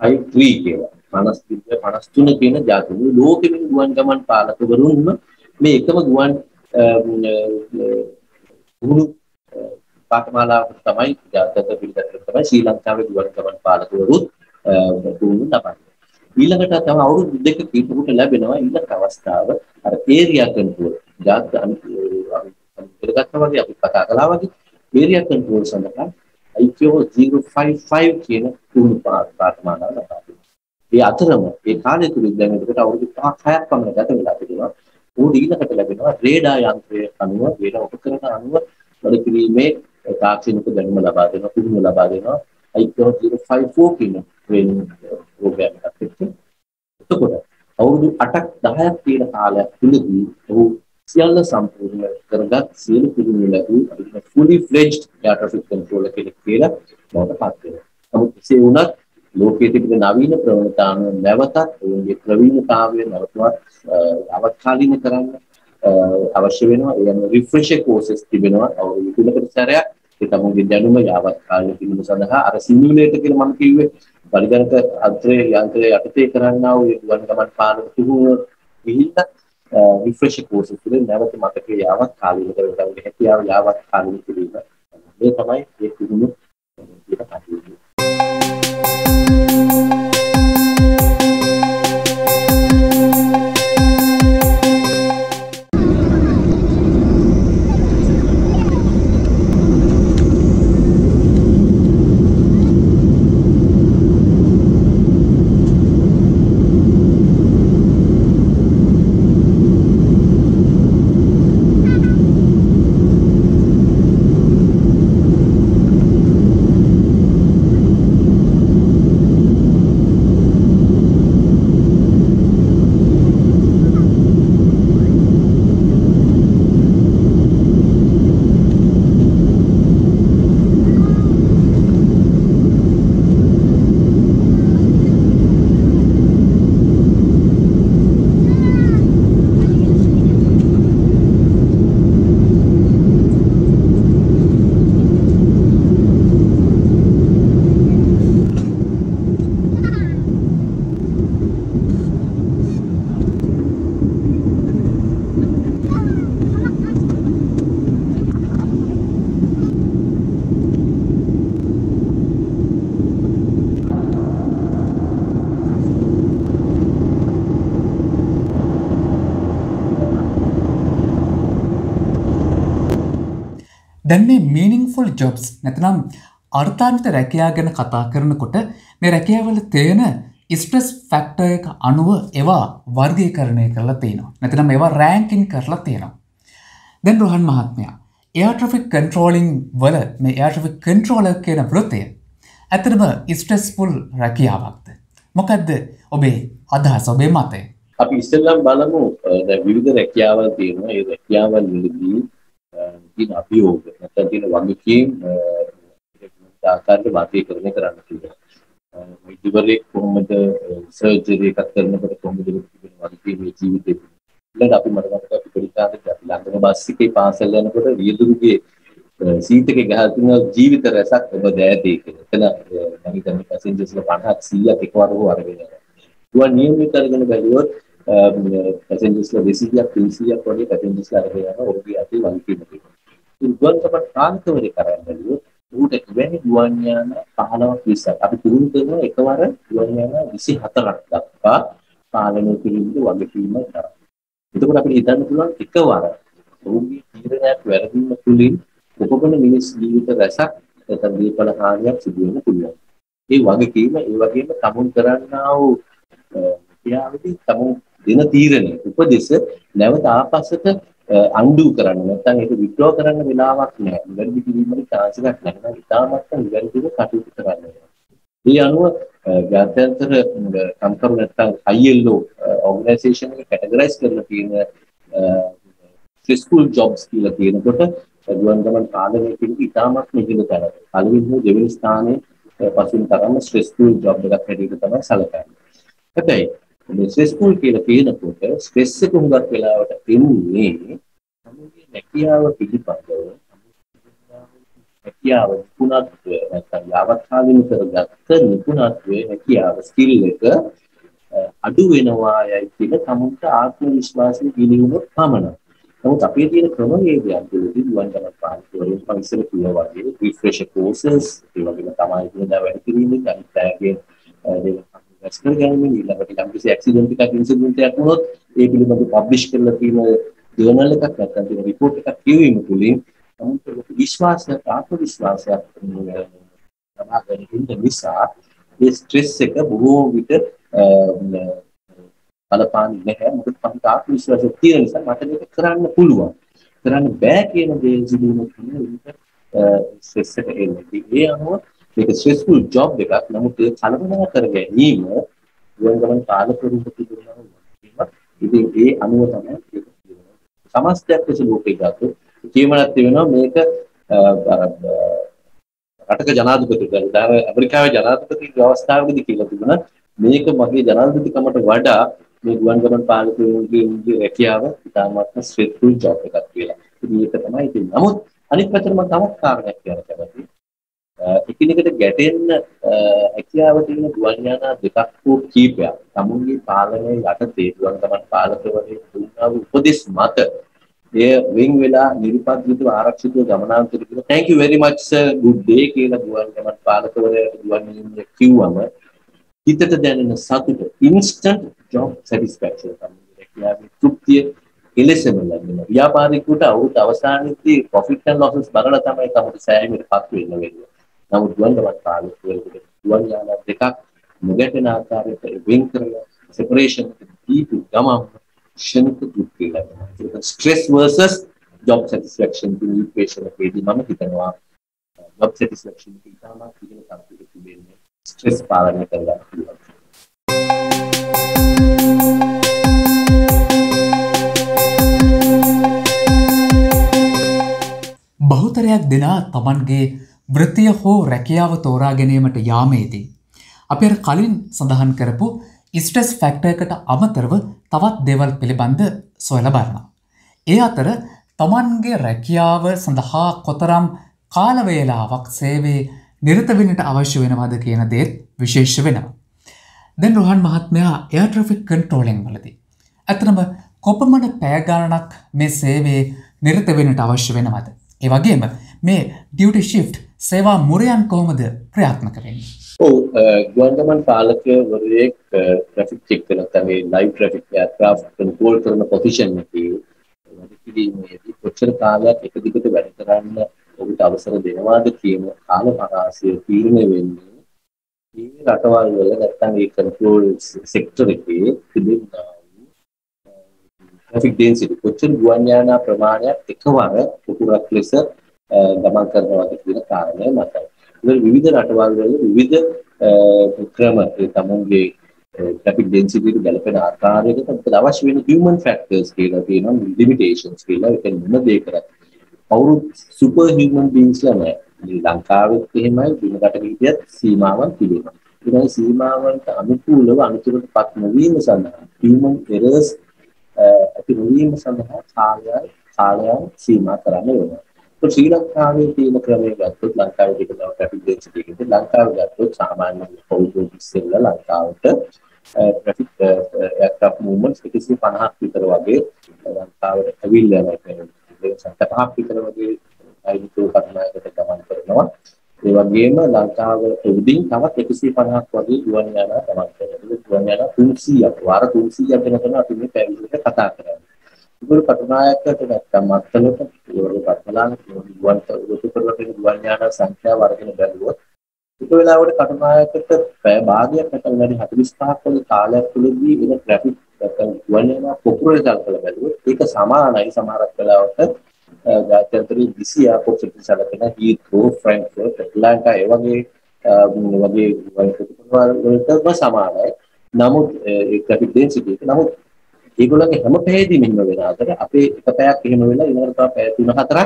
053 කියලා. 50 53 කියන ජාතික ලෝකෙම ගුවන් ගමන් පාලකවරුන්ම මේ එකම ගුවන් පුහුණු පාඨමාලාවට තමයි ජාත්‍යන්තර පිළිගන්න තමයි ශ්‍රී ලංකාවේ ගුවන් ගමන් පාලකවරුත් පුහුණු ලබන්නේ. ඊළඟට තව අවුරුදු දෙකක ඊට ලැබෙනවා ඊළඟ අවස්ථාව අර ඒරියා කන්ට්‍රෝල් ජාත්‍ය අනිත් වගේ අපි කතා කළා වගේ ඒරියා කන්ට්‍රෝල් සඳහා IQ 055 කියන පුහුණු පාඨමාලාව ලබා දෙනවා. ඒ අතරම ඒ කාලය තුලදී දැන් එතකොට අවුරුදු 5ක් 6ක් පමණ ගත වෙලා තිබෙනවා. ඌ ඊළඟට ලැබෙනවා රේඩා යන්ත්‍රය අනුව වේල උපකරණ අනුව වැඩ කිරීමේ තාක්ෂණික දැනුම ලබා දෙනවා පුහුණුව ලබා දෙනවා IQ 054 කියන ට්‍රේනින් ප්‍රෝග්‍රෑම් එකක් එක්ක. එතකොට අවුරුදු 8ක් 10ක් තියෙන කාලයක් තුලදී ඔහු සියල්ල සම්පූර්ණ කරගත් සියලු පිළිමි ලැබූ අපිට fully fledged air traffic controller කෙනෙක් කියලා බවට පත් වෙනවා. නමුත් එසේ වුණත් ලෝකයේ තිබෙන නවීන ප්‍රවණතාවන නැවතත් ඔවුන්ගේ ප්‍රවීණතාවය නැවතවත් අවකාලීන කරන්න අවශ්‍ය වෙනවා. ඒ අනුව රිෆ්‍රෙෂර් කෝසස් තිබෙනවා. අවුරුදු තුනකට සැරයක් ඒ තමුන්ගේ දැනුම යාවත් කාලීන කිරීම සඳහා අර සිමියුලේටර් කියලා මම කිව්වේ පරිගණක අන්ත්‍රයේ යන්ත්‍රය යටතේ කරන්නා වූ ගුවන් ගමන් පාලක පුහුණුව ගිහිල්ලා රිෆ්‍රෙෂර් කෝසස් වලින් නැවත මතකයේ යාවත් කාලීන කරගන්න හැකියාව යාවත් කාලීන කිරීම මේ තමයි මේ පුහුණුව විදිහට කටයුතු දැන් මේ මීනිංෆුල් ජොබ්ස් නැතනම් අර්ථාන්ත රැකයා ගැන කතා කරනකොට මේ රැකියාවල තියෙන ස්ට්‍රෙස් ෆැක්ටර් එක අනුව ඒවා වර්ගීකරණය කරලා තියෙනවා. නැත්නම් ඒවා රෑන්කින් කරලා තියෙනවා. දැන් රොහන් මහත්මයා එයා ට්‍රෆික් කන්ට්‍රෝලිං වල මේ එයා ට්‍රෆික් කන්ට්‍රෝලර් කියන වෘත්තය ඇත්තටම ස්ට්‍රෙස්ෆුල් රැකියාවක්ද? මොකද්ද ඔබේ අදහස ඔබේ මතය? අපි ඉස්සෙල්ලම් බලමු දැන් විවිධ රැකියාවල් තියෙනවා. ඒ රැකියාවල් වලදී තියෙන අභියෝග නැත්නම් තියෙන වගකීම් ආකාරයට වාර්තාකරණය කරන්න පුළුවන්. වෛද්‍යවරයෙක් කොහොමද සර්ජරි එකක් කරනකොට කොහොමද තිබෙන වගකීම් මේ ජීවිතේ ඊළඟ අපි මට මතකයි අපි පොඩිකාලේ අපි ලංකන බස් එකේ පාසල් යනකොට රියදුරුගේ සීට් එකේ ගහලා තියෙන ජීවිත රැසක් ඔබ දෑතේ කියලා. එතන මම හිතන්නේ පැසෙන්ජර්ස්ලා 50ක් 100ක් එකවර හෝ අරගෙන යනවා. ඒවා නියමිත කරගෙන බැලුවොත් පැසෙන්ජර්ස්ලා 200ක් 300ක් වගේ පැසෙන්ජර්ස්ලා අරගෙන යනවා. ඔබගේ අතේ වගකීම තියෙනවා. ගුවන් ගමන් කාන්තවරේ කරන්න බැලුවොත් ඌට ඉවැනි ගුවන් යාන 15ක් 20ක් අපි පුරුදු කරන එකවර ගුවන් යාන 24ක් දක්වා පාලනය කිරීමේ වගකීම ගන්නවා. එතකොට අපිට හිතන්න පුළුවන් එකවර ඔවුන්ගේ තීරණයක් වැරදීම තුලින් කොපමණ මිනිස් ජීවිත රැසක් නැත්නම් දීපල හානියක් සිදු වෙන්න පුළුවන්. ඒ වගකීම ඒ වගේම තමුන් කරන්නා වූ ක්‍රියාවදී තමුන් දෙන තීරණ උපදෙස් නැවත ආපස්සට අන්ඩු කරන්න නැත්නම් ඒක විත්ඩ්‍රෝ කරන්න වෙලාවක් නැහැ. නිවැරදි කිරීමේ chance එකක් නැහැ. ඉතාමත් නිවැරදිව කටයුතු කරන්න වෙනවා. මේ අනුව ජාත්‍යන්තර කම්කරු නැත්නම් ILO ඕගනයිසේෂන් එක කැටගරයිස් කරලා තියෙන ස්ට්‍රෙස්ෆුල් ජොබ්ස් කියලා කියනකොට ගුවන් ගමන් පාලනය කියන ඉතාමත් ඉහළ තැන. පළවෙනි හෝ දෙවෙනි ස්ථානයේ පසුන් තරම ස්ට්‍රෙස්ෆුල් ජොබ් එකක් හැටියට තමයි සැලකන්නේ. හැබැයි මේ ස්ට්‍රෙස්ෆුල් කියලා කියනකොට ස්ට්‍රෙස් එක හුඟක් වෙලාවට එන්නේ තමගේ හැකියාව පිළිබඳව හැකියාව නිපුණත්වය නැත්නම් යාවත්කාලින කරගත්ත නිපුණත්වය හැකියාව ස්කිල් එක අඩු වෙනවා යයි කියන තමුන්ට ආත්ම විශ්වාසය පිළිගුණොත් පමණයි. නමුත් අපේ තියෙන ක්‍රමවේදයන් තුළදී ගුවන් ගමන් පාලකවරුන් මම ඉස්සර කිව්වා වගේ රිෆ්‍රෙෂර් කෝසස් ඒ වගේම තමයි දිනදා වැඩ කිරීමේ අනිත් අයගේ රැස් කර ගැනීම ඊළඟට යම් කිසි ඇක්සිඩන්ට් එකක් ඉන්සිඩන්ට් එකක් වුණොත් ඒ පිළිබඳව පබ්ලිෂ් කරලා තියෙන ජර්නල් එකක් නැත්නම් තියෙන රිපෝට් එකක් කියවීම තුළින් අමුතු විශ්වාසයක් ආත්ම විශ්වාසයක් සමාගෙන ඉන්න නිසා ඒ ස්ට්‍රෙස් එක බොහෝ විට බලපාන්නේ නැහැ. මොකද මට ආත්ම විශ්වාසය තියෙන නිසා මට මේක කරන්න පුළුවන්. කරන්න බෑ කියන දේ සිදු වෙනකොට ස්ට්‍රෙස් එක එන්නේ. ඒ අනුව මේක ස්ට්‍රෙස්ෆුල් ජොබ් එකක් නමුත් ඒ කලබල කර ගැනීම ගුවන් ගමන් කාලපරිමිත තිබුණා ඉතින් ඒ අනුව තමයි ඒක සමස්තයක් ලෙස ලෝකේ ගත්තොත් කියමනක් තිබෙනවා මේක රටක ජනාධිපතිවරු ඇමරිකාවේ ජනාධිපති අවස්ථාවකදී කියලා තිබුණා මේක මගේ ජනාධිපතිකමට වඩා මේ ගුවන් ගමන් පාලකයන්ගේ රැකියාව ඉතාමත්ම ස්ට්‍රෙස්ෆුල් ජොබ් එකක් කියලා. ඉතින් ඒක තමයි ඉතින්. නමුත් අනිත් පැත්තට මම තවත් කාරණයක් කියන්න කැමතියි. එකිනෙකට ගැටෙන්න හැකියාව තියෙන ගුවන් යානා දෙකක් හෝ කීපයක් තමුන්ගේ පාලනය යටතේ ගුවන් ගමන් පාලකවරයෙක් දුන්නා වූ උපදෙස් මත එය වෙන් වෙලා නිර්පද්‍රිතව ආරක්ෂිතව ගමනාන්තර කියලා. Thank you very much sir. Good day කියලා ගුවන් ගමන් පාලකවරයාට ගුවන් නිලමේ කිව්වම හිතට දැනෙන සතුට instant job satisfaction තමයි කියන්නේ තෘප්තිය එලෙසම ලැබෙනවා ව්‍යාපාරිකයට අවුරුදු අවසානයේදී profit and losses බලලා තමයි තමයි සෑහීමකටපත් වෙන්න වෙන්නේ. නමුත් ගුවන් ගමන් පාලකවරයෙකුට ගුවන් යාන දෙකක් නොගැටෙන ආකාරයට වෙන් කරලා separation එක දීපු ගමන් ක්ෂණික තෘප්තිය ලැබෙනවා ඒක stress versus job satisfaction කියන equation එකේදී මම හිතනවා job satisfaction එක ඉතාමත් ඉගෙන ගන්න තිබෙන්නේ ස්ට්‍රෙස් පාලනය කරගන්න පුළුවන්. බහුතරයක් දෙනා තමන්ගේ වෘතිය හෝ රැකියාව තෝරා ගැනීමට යාමේදී. අපි කලින් සඳහන් කරපු ඉස්ටස් ෆැක්ටයකට අමතරව තවත් දෙවල් පිළිබඳ සොයල බලනවා. ඒ අතර තමන්ගේ රැකියාව සඳහා කොතරම් කාලවේලාවක් සේවේ නිරතවෙනට අවශ්‍ය වෙනවාද කියන දේත් විශේෂ වෙනවා. දැන් රොහන් මහත්මයා එයාට්‍රෆික් කන්ට්‍රෝලෙන් වලදී. ඇතනම කොපමණ පෑගානක් මේ සේවේ නිරතවෙනට අවශ්‍ය වෙනවද. ඒ වගේම මේ ඩියුටි ශිෆ් සේවා මුරයන් කොහොමද ක්‍රියාත්මක වෙන්නේ. ඔව් ගුවන්ගමන් පාලකවරයෙක් ට්‍රැෆික් චෙක් කරන තමයි ලයිව් ට්‍රැෆික් එයාර්ක්‍රාෆ්ට් කන්ට්‍රෝල් කරන පොසිෂන් එකේ වැඩ කිරීමේදී කොච්චර කාලයක් එක දිගට වැඩ කරන්න ඔබට අවසර දෙනවාද කියන කාල පරාසය තීරණය වෙන්නේ මේ රටවල් වල නැත්තම් ඒ කන්ට්‍රෝල් සෙක්ටර් එකේ තිබෙනා ට්‍රැෆික් ඩෙන්සිටි කොච්චර ගුවන් යානා ප්‍රමාණයක් එකවර පුපුරක් ලෙස ගමන් කරනවාද කියන කාරණය මතයි. ඉතින් විවිධ රටවල් වල විවිධ ක්‍රම ඒ තමන්ගේ ට්‍රැෆික් ඩෙන්සිටි එක ගැලපෙන ආකාරයකට අපිට අවශ්‍ය වෙන human factors කියලා තියෙනවා limitations කියලා ඒක මොන දේ කරත් කවුරුත් සුපර් හියුමන් බීන්ස්ලා නෑ. ලංකාවෙත් එහෙමයි දිනකට ගිහියත් සීමාවන් තිබෙනවා. ඒ සීමාවන්ට අනුකූලව අනුතරටපත් නොවීම සඳහා human errors ඇති නොවීම සඳහා කාලය කාලය සීමා කරන්න වෙනවා. તો ශ්‍රී ලංකාවේ තියෙන ක්‍රමය ගත්තොත් ලංකාවේ තියෙන ට්‍රැෆික් ඩෙන්සිටි එකද ලංකාවේ ගත්තොත් සාමාන්‍ය පොදු ඉස්සෙල්ලා ලංකාවට ට්‍රැෆික් එයාක්‍රාෆ්ට් මූව්මන්ට්ස් 150ක් විතර වගේ ලංකාවට ඇවිල්ලා යනවා. සතපහක් විතර වගේ අයිතිෝ කර්ණායකට ගමන් කරනවා. ඒ වගේම ලංකාව උඩින් තවත් 150ක් වගේ ගුවන් යානා ගමන් කරනවා. ගුවන් යානා 300ක් වාර 300ක් වෙනකන් අපි මේ පැවිදිට කතා කරන්නේ. ඒක කටුනායකට නැත්තම් මත්තලට ඒක කටලාන ගුවන් උඩට කරලා ගුවන් යානා සංඛ්‍යාව වර්ධන බැලුවොත් ඒක වෙලාවට කටුනායකට පැය භාගයක් නැත්නම් වැඩි 45ක් වගේ කාලයක් තුළදී එන ට්‍රැෆික් නැත්නම් ගුවන් යානා පොකුරේ දාලා බැලුවොත් ඒක සමානයි සමහරක් වෙලාවට. ජාත්‍යන්තරී විසි ආපෝක්ෂිත සැලකෙන හීත්‍රෝ ෆ්‍රැන්ක්ෆර්ට් ඇට්ලාන්ටා ඒ වගේ වගේ වලටම සමානයි. නමුත් ඒ ට්‍රැෆික් ඩෙන්සිටි එක නමුත් ඒගොල්ලන්ගේ හැම පැයදීම එහෙම වෙන අතර අපේ එක පැයක් එහෙම වෙලා ඊළඟට තව පැය 3-4ක්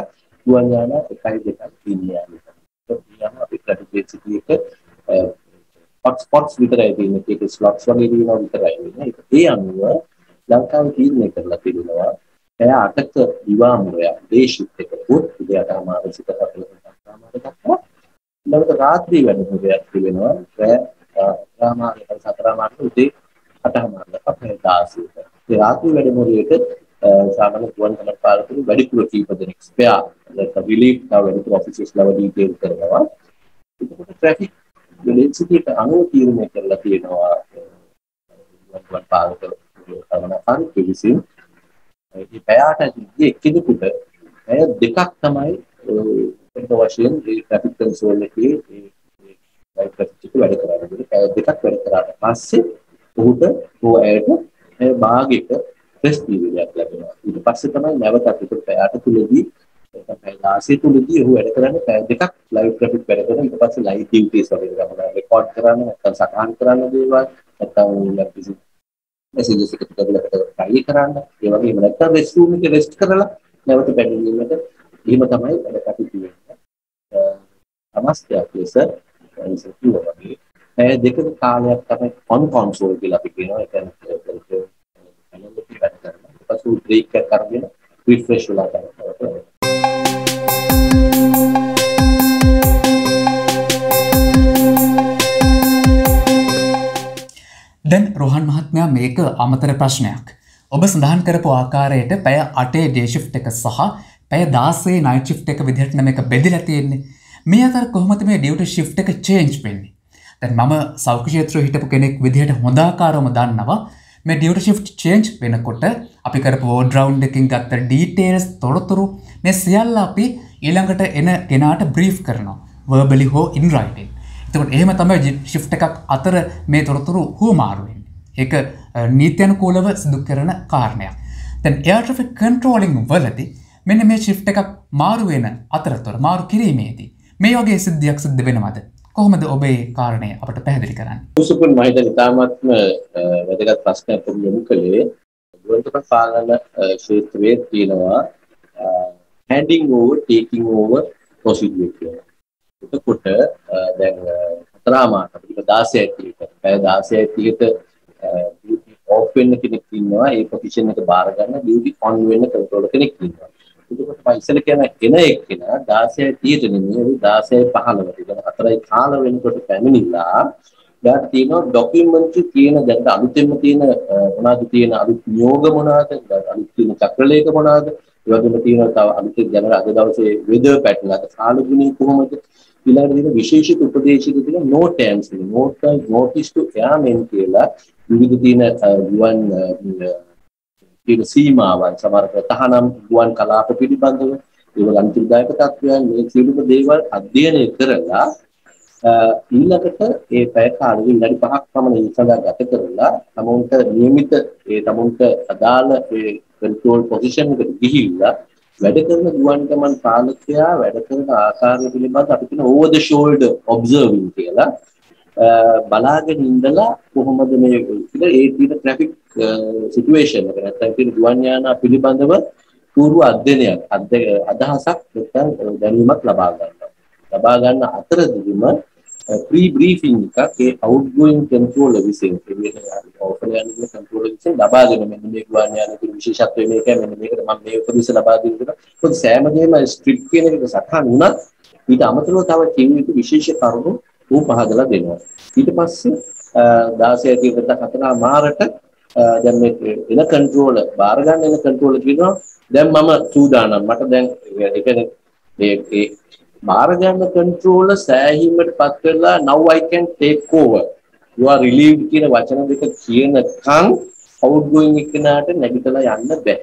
ගුවන් යාන 1.2ක් ඉන්නේ යනවා අපේ ට්‍රැෆික් ඩෙන්සිටි එක හොට් ස්පොට්ස් විතරයි තියෙන්නේ. ඒක ස්ලොට්ස් වගේ තියෙනවා විතරයි වෙන්නේ. ඒ අනුව ලංකාවේ තීරණය කරලා තිබෙනවා. පැය 8ක දිවාමුරයක් ඩේ ෂිෆ්ට් එක පොත් උදේට අමාරු සිත හතරකට ඊළඟට රාත්‍රී වැඩමුළුවක් තිබෙනවා. පැය රාමාරයට සතරමාරට උදේ 8මාරට පැය 16ට ඒ රාත්‍රී වැඩමුළුවේට සාමාන්‍ය ගුවන් ගමන් පාලකතුරු වැඩිපුර කීප දෙනෙක් ස්පෙයා නැත්නම් රිලීෆ් තව වැඩිපුර ඔෆිසර්ස් ලව ඩීටේල් කරනවා එතකොට ට්‍රැෆික් ඩෙන්සිටි එක අනුව තීරණය කරලා තියෙනවා ගුවන් ගමන් පාලකතුරු තමයි විසින් ඒ පැයට ඇතුළේ එක්කෙනෙකුට පැය දෙකක් තමයි ඒක වශයෙන් ඒ ට්‍රැෆික් කන්සෝල් එකේ ඒ ලයිට් ට්‍රැෆික් එක වැඩ කරන්න ඕනේ. පැය දෙකක් වැඩ කරාට පස්සේ ඔහුට ඔය ඇයට ඒ භාගයක ටෙස්ට් පීරියඩ් එකක් ලැබෙනවා. ඊට පස්සේ තමයි නැවතත් ඒක පැය 8 තුලදී පැය 16 තුලදී ඔහු වැඩ කරන්නේ පැය දෙකක් ලයිව් ට්‍රැෆික් වැඩ කරනවා. ඊට පස්සේ ලයිව් ඩියුටිස් වගේ ගමන රෙකෝඩ් කරන්න නැත්නම් සටහන් කරන්න දේවල් නැත්නම් කිසි මෙසේජස් එකකට කරලා try කරන්න. ඒ වගේම නැත්නම් රෙස්ට් රූම් එකේ රෙස්ට් කරලා නැවත පැමිණීමට එහෙම තමයි වැඩ කටයුතු වෙන්නේ. අමස්ත්‍යක් ලෙස ඉතින් කිව්වා වගේ පැය දෙකක කාලයක් තමයි ඔන් කන්සෝල් කියලා අපි කියනවා. ඒ කියන්නේ පැනල් වැඩ කරනවා. ඊට පස්සේ බ්‍රේක් එකක් අරගෙන රිෆ්‍රෙෂ් වෙලා කරනවා. දැන් රොහන් මහත්මයා මේක අමතර ප්‍රශ්නයක්. ඔබ සඳහන් කරපු ආකාරයට පැය අටේ ඩේශිප් එක සහ පැය දාසේ නයිට්ිප් එක විදිහටන මේක බෙදිල තියෙන්නේ මේ අතර කොහොමත මේ ඩියට ශිප් එක චේන්ජ් වෙන්නේ දැන් මම සෞඛෂේත්‍ර හිටපු කෙනෙක් විදිහට හොඳාකාරම දන්නවා. මේ ඩියට ශිප් චේන්ජ් වෙනකොට අපි කරපු ෝඩරවන්් එකින් ගත්ත ඩීටේල්ස් තොරතුරු මේ සියල්ල අපි ඊළඟට එන කෙනාට බ්‍රීෆ් කරනවා. වර්බලි හෝ ඉන්රයිටෙන් එතකට එහෙම තමයි ශිප් එකක් අතර මේ තොරතුරු හෝ මාරුවෙන් ඒක නීත්‍යනුකූලව සිදු කරන කාරණයක්. තැන් එයාට්‍රෆික් කන්ට්‍රෝලිං වලදි මෙන්න මේ ශිප් එකක් මාරුවෙන අතරතොර මාරු කිරීමේදී මේ වගේ සිද්ධියක් සිද්ධ වෙනවද? කොහොමද ඔබේ කාරණය අපට පැහැදිලි කරන්න සුපුන් මහිත ඉතාමත්ම වැදගත් ප්‍රශ්නයක් ඔබ යොමු කළේ ගුවන්තොට පාලන ක්ෂේත්‍රයේ තියෙනවා heading over taking over procedure කියලා. එතකොට දැන් හතරාමාට අපිට 16යි තියෙක පැය 16යි තියෙක ඩියුටි ඔෆ් වෙන්න කෙනෙක් ඉන්නවා ඒ පොසිෂන් එක බාර ගන්න ඩියුටි ඔන් වෙන්න කන්ට්‍රෝලර් කෙනෙක් ඉන්නවා. එතකොට මම ඉස්සෙල්ලා කියන එන එක්කෙනා 16යි 30ට නෙමෙයි 16යි 15ට. ඉතින් හතරයි කාල වෙනකොට පැමිණිලා යාට තියෙනවා ඩොකියුමන්ට්රි තියෙන දැන් අලුතෙන්ම තියෙන මොනවද තියෙන අලුත් නියෝග මොනවද? අලුත් තියෙන චක්‍රලේඛ මොනවද? ඒ වගේම තියෙනවා තව අලුත් ජනර අද දවසේ වෙදර් පැටර්න් අද කාලගුණී කොහොමද? ඊළඟට තියෙන විශේෂිත උපදේශිත තියෙන NOTAMs note notice to airmen කියලා විවිධ තියෙන ගුවන් තියෙන සීමාවන් සමහර තහනම් ගුවන් කලාප පිළිබඳව ඒවල අන්තිදායක තත්ත්වයන් මේ සියලුම දේවල් අධ්‍යයනය කරලා ඊළඟට ඒ පැය කාලෙ විනාඩි 5ක් පමණ ඒ සඳහා ගත කරලා තමුන්ට નિયમિત ඒ තමුන්ට අදාළ ඒ කන්ට්‍රෝල් පොසිෂන් එකට ගිහිල්ලා වැඩ කරන ගුවන් ගමන් පාලකයා වැඩ කරන ආකාරය පිළිබඳ අපි කියන ඕවර් ද ෂෝල්ඩර් ඔබ්සර්වින් කියලා බලාගෙන ඉඳලා කොහොමද මේ ඒ තියෙන ට්‍රැෆික් සිටුේෂන් එක නැත්නම් තියෙන ගුවන් යානා පිළිබඳව පූර්ව අධ්‍යයනයක් අදහසක් නැත්නම් දැනීමක් ලබා ගන්නවා. ලබා ගන්න අතරදිම ප්‍රී බ්‍රීෆින් එකක් ඒ අවුට්ගෝයින් කන්ට්‍රෝලර් විසින් කියන්නේ ඕෆර් යන කන්ට්‍රෝලර් විසින් ලබා දෙන මෙන්න මේ ගුවන් යානයේ විශේෂත්වය මේකයි මෙන්න මේකට මම මේ උපදෙස් ලබා දෙන්න කියලා. මොකද සෑම දෙයක්ම ස්ක්‍රිප්ට් කියන එකට සටහන් වුණත් ඊට අමතරව තව කිව් යුතු විශේෂ කරුණු ඌ පහදලා දෙනවා. ඊට පස්සේ 16 දිනකට හතර මාරට Uh, දැන් මේ එන කන්ට්‍රෝලර් බාර ගන්න එන කන්ට්‍රෝලර් කියනවා දැන් මම සූදානම්. මට දැන් ඒ කියන්නේ ඒ බාර ගන්න කන්ට්‍රෝලර් සෑහීමට පත් වෙලා now I can take over. You are relieved කියන වචන දෙක කියනකම් outgoing එකනට නැගිටලා යන්න බෑ.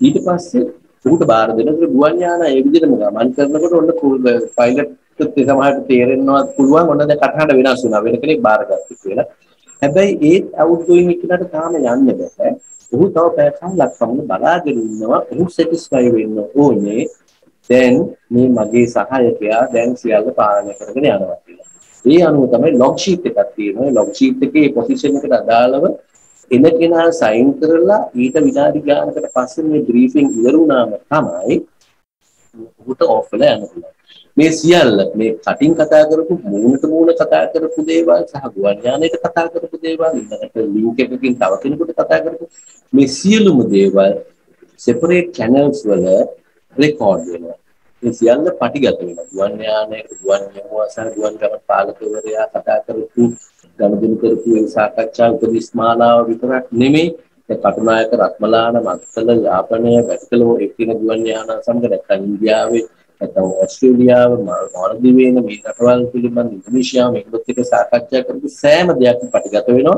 ඊට පස්සේ උකට බාර දෙනකොට ගුවන් යාන ඒ විදිහටම ගමන් කරනකොට ඔන්න පයිලට් සමහරට තේරෙන්නවත් පුළුවන්. ඔන්න දැන් කටහඬ වෙනස් වුණා. වෙන කෙනෙක් බාරගත්තා කියලා. හැබැයි ඒ outgoing එකනට තාම යන්න බෑ ඔහු තව පැය කාලක් පමණ බලාගෙන ඉන්නවා ඔහු සැටිස්ෆයි වෙන්න ඕනේ දැන් මේ මගේ සහායකයා දැන් සියල්ල පාලනය කරගෙන යනවා කියලා. ඒ අනුව තමයි ලොග් ෂීට් එකක් තියෙනවා. ලොග් ෂීට් එකේ පොසිෂන් එකට අදාළව එන කෙනා සයින් කරලා ඊට විනාඩි ගානකට පස්සේ මේ බ්‍රීෆින් ඉවර වුණාම තමයි ඔහුට ඕෆ් වෙලා යන්න පුළුවන්. මේ සියල්ල මේ කටින් කතා කරපු මූණට මූණ කතා කරපු දේවල් සහ ගුවන් යානයට කතා කරපු දේවල් ඊළඟට ලින්ක් එකකින් තව කෙනෙකුට කතා කරපු මේ සියලුම දේවල් separate channels වල රෙකෝඩ් වෙනවා. මේ සියල්ල පටිගත වෙනවා. ගුවන් යානයක ගුවන් යමුවා සහ ගුවන් ගමන් පාලකවරයා කතා කරපු ගනුදෙනු කරපු ඒ සාකච්ඡා උපදෙස් මාලාව විතරක් නෙමෙයි කටුනායක රත්මලාන මත්තල යාපනය වැටකල එක්තින ගුවන් යාන සමග නැත්නම් ඉන්දියාවේ නැත්නම් ඕස්ට්‍රේලියාව මාලදිවයින මේ රටවල් පිළිබඳ ඉන්දුනීසියාව මේකත් එක්ක සාකච්ඡා කරපු සෑම දෙයක්ම පටිගත වෙනවා.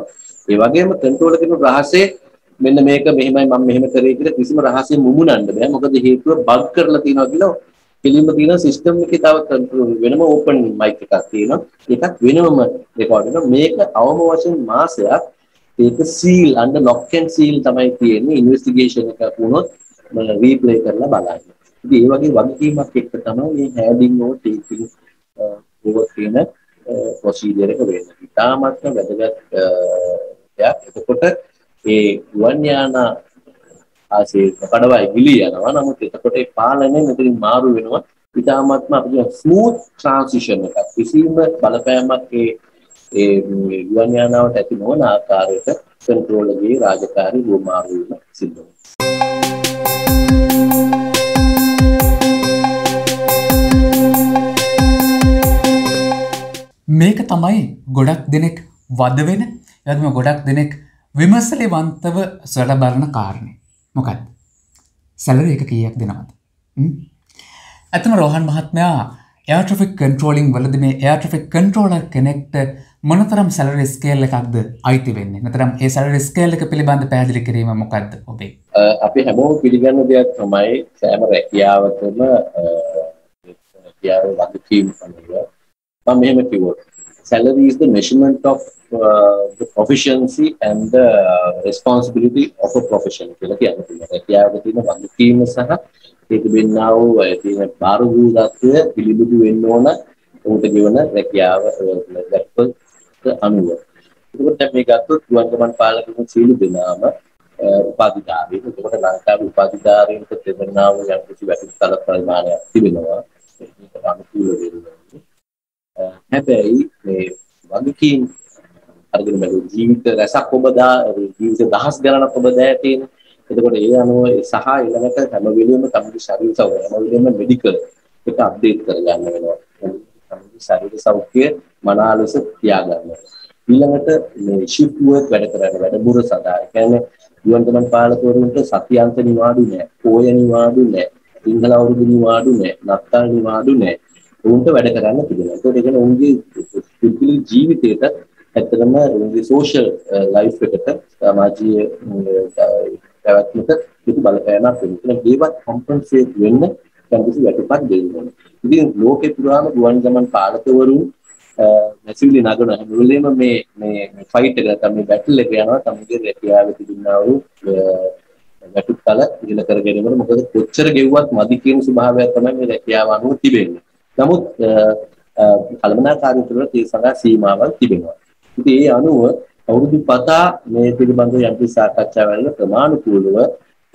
ඒ වගේම කන්ට්‍රෝල් කරන රහසේ මෙන්න මේක මෙහෙමයි මම මෙහෙම කරේ කියලා කිසිම රහසෙන් මුමුණන්න බෑ. මොකද හේතුව බග් කරලා තියෙනවා කියලා කෙලින්ම තියෙන සිස්ටම් එකේ තව control වෙනම ඕපන් මයික් එකක් තියෙනවා. ඒකත් වෙනම රෙකෝඩ් වෙනවා. මේක අවම වශයෙන් මාසයක් ඒක සීල් අන්න ලොක් ඇන් සීල් තමයි තියෙන්නේ ඉන්වෙස්ටිගේෂන් එකක් වුණොත් රීප්ලේ කරලා බලන්න. ඉතින් ඒ වගේ වගකීමක් එක්ක තමයි මේ හැඩින් ඕ ටීචින් ඕව කියන ප්‍රොසීජර් එක වෙන්නේ. ඉතාමත්ම වැදගත් දෙයක්. එතකොට ඒ ගුවන් යාන ආසේ කඩවයි ගිලී යනවා. නමුත් එතකොට ඒ පාලනය මෙතනින් මාරු වෙනවා. ඉතාමත්ම අපිට ස්මූත් ට්‍රාන්සිෂන් එකක්. කිසිම බලපෑමක් ඒ ඒ ගුවන් යානාවට ඇති නොවන ආකාරයට කන්ට්‍රෝලර්ගේ රාජකාරී ගොමාරු වීම සිද්ධ වෙනවා. මේක තමයි ගොඩක් දෙනෙක් වද වෙන යම ගොඩක් දෙනෙක් විමසලිවන්තව සොල බලන කාරණය මොකත් සැලර එක කීයක් දෙනවද? ඇතම රෝහන් මහත්මයා එයාට්‍රික් කන්ට්‍රෝලිං වලද මේ එයාට්‍රික් කන්ට්‍රෝලර් කෙනෙක්ට මොනතරම් සැලර ස්කේල් එකක්ද අයිති වෙන්න? නතරම් ඒ සැලර ස්කේල් එක පිළිබඳ පැදිලි කිරීම මොකක්ද ඔබේ? අපි හැමෝම පිළිගන්න දෙයක් තමයි සෑම රැකියාවතම රැකියාව වගකීම් අනුව මම මෙහෙම කිව්වොත් salary is the measurement of uh, the proficiency and the responsibility of a profession කියලා කියන්න පුළුවන්. රැකියාවක තියෙන වගකීම සහ ඒක දෙන්නා වූ ඒ තියෙන බාරදූරත්වය පිළිබිඹු වෙන්න ඕන උන්ට ගෙවන රැකියාව දැක්පත් අනුව. ඒකට දැන් මේ ගත්තොත් ගුවන්ගමන් පාලකතුන් සීළු දෙනාම uh, උපාධිධාරීන්. එතකොට ලංකාවේ උපාධිධාරීන්ට දෙන්නා වූ යම් කිසි වැටුප් පරිමාණයක් තිබෙනවා. ඒකට අනුකූල වෙන්නේ. හැබැයි මේ වගකීම් අරගෙන බැලුවොත් ජීවිත රැසක් ඔබ දා ජීවිත දහස් ගණනක් ඔබ දෑ තියෙන. එතකොට ඒ අනුව සහ ඊළඟට හැම වෙලෙම තමයි ශරීර සෞඛ්‍ය හැම වෙලෙම මෙඩිකල් එක අප්ඩේට් කරගන්න වෙනවා. තමයි ශරීර සෞඛ්‍ය මනා ලෙස තියාගන්න. ඊළඟට මේ ෂිෆ්ට් වර්ක් වැඩ කරන වැඩමුර සඳහා ඒ කියන්නේ ගුවන්ගමන් පාලකවරුන්ට සත්‍යාන්ත නිවාඩු නැහැ, පෝය නිවාඩු නැහැ, සිංහල අවුරුදු නිවාඩු නැහැ, නත්තල් නිවාඩු නැහැ. උන්ට වැඩ කරන්න තිබෙනවා. ඒකට ඒ කියන්නේ උන්ගේ පුද්ගලික ජීවිතයට ඇත්තටම උන්ගේ සෝෂල් ලයිෆ් එකට සමාජීය පැවැත්මට කිසි බලපෑමක් වෙන්නේ. ඒවත් කොම්පන්සේට් වෙන්න කැම්පස් වැටුපක් දෙන්න ඕනේ. ඉතින් ලෝකේ පුරාම ගුවන් ගමන් පාලකවරුන් uh, මැසිව්ලි නගන හැම වෙලේම මේ මේ ෆයිට් එක නැත්නම් මේ බැටල් එක යනවා තමගේ රැකියාවේ තිබුණා වූ uh, වැටුප් තල ඉහළ කර ගැනීමට මොකද කොච්චර ගෙව්වත් මදි කියන ස්වභාවයක් තමයි මේ රැකියාව අනුව තිබෙන්නේ. නමුත් කළමනාකාරී තුළ ඒ සඳහා සීමාවල් තිබෙනවා. ඉතින් ඒ අනුව අවුරුදු පතා මේ පිළිබඳව යම්කි සාකච්ඡාවල ප්‍රමාණිකූලව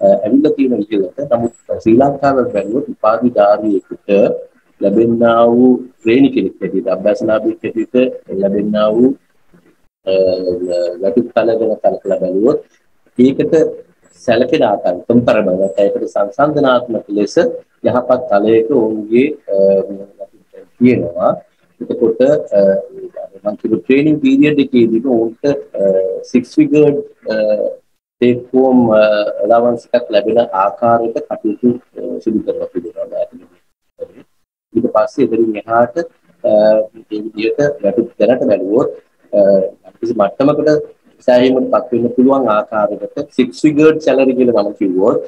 ඇවිල්ලා තියෙන විදිහට නමුත් ශ්‍රී ලංකාවේ බැලුවොත් උපාධිධාරියෙකුට ලැබෙනා වූ ශ්‍රේණි කෙනෙක් හැටියට අභ්‍යාසලාභියෙක් හැටියට ලැබෙනා වූ වැටුප් තල ගැන කලකලා බැලුවොත් ඒකට සැලකෙන ආකාරය කම්පරබල් ඒකට සංසන්දනාත්මක ලෙස යහපත් තලයක ඔවුන්ගේ තියෙනවා. එතකොට මම කිව්ව ට්‍රේනින් පීරියඩ් එකේදී ඔවුන්ට 6 ෆිගර්ඩ් ටේක් හෝම් allowance එකක් ලැබෙන ආකාරයක කටයුතු සිදු කරලා තිබෙනවා ඊට පස්සේ එතනින් එහාට මේ විදිහට වැටුප් දැනට බැලුවොත් කිසි මට්ටමකට සෑහීමකට පත් වෙන්න පුළුවන් ආකාරයකට 6 figured salary කියලා මම කිව්වොත්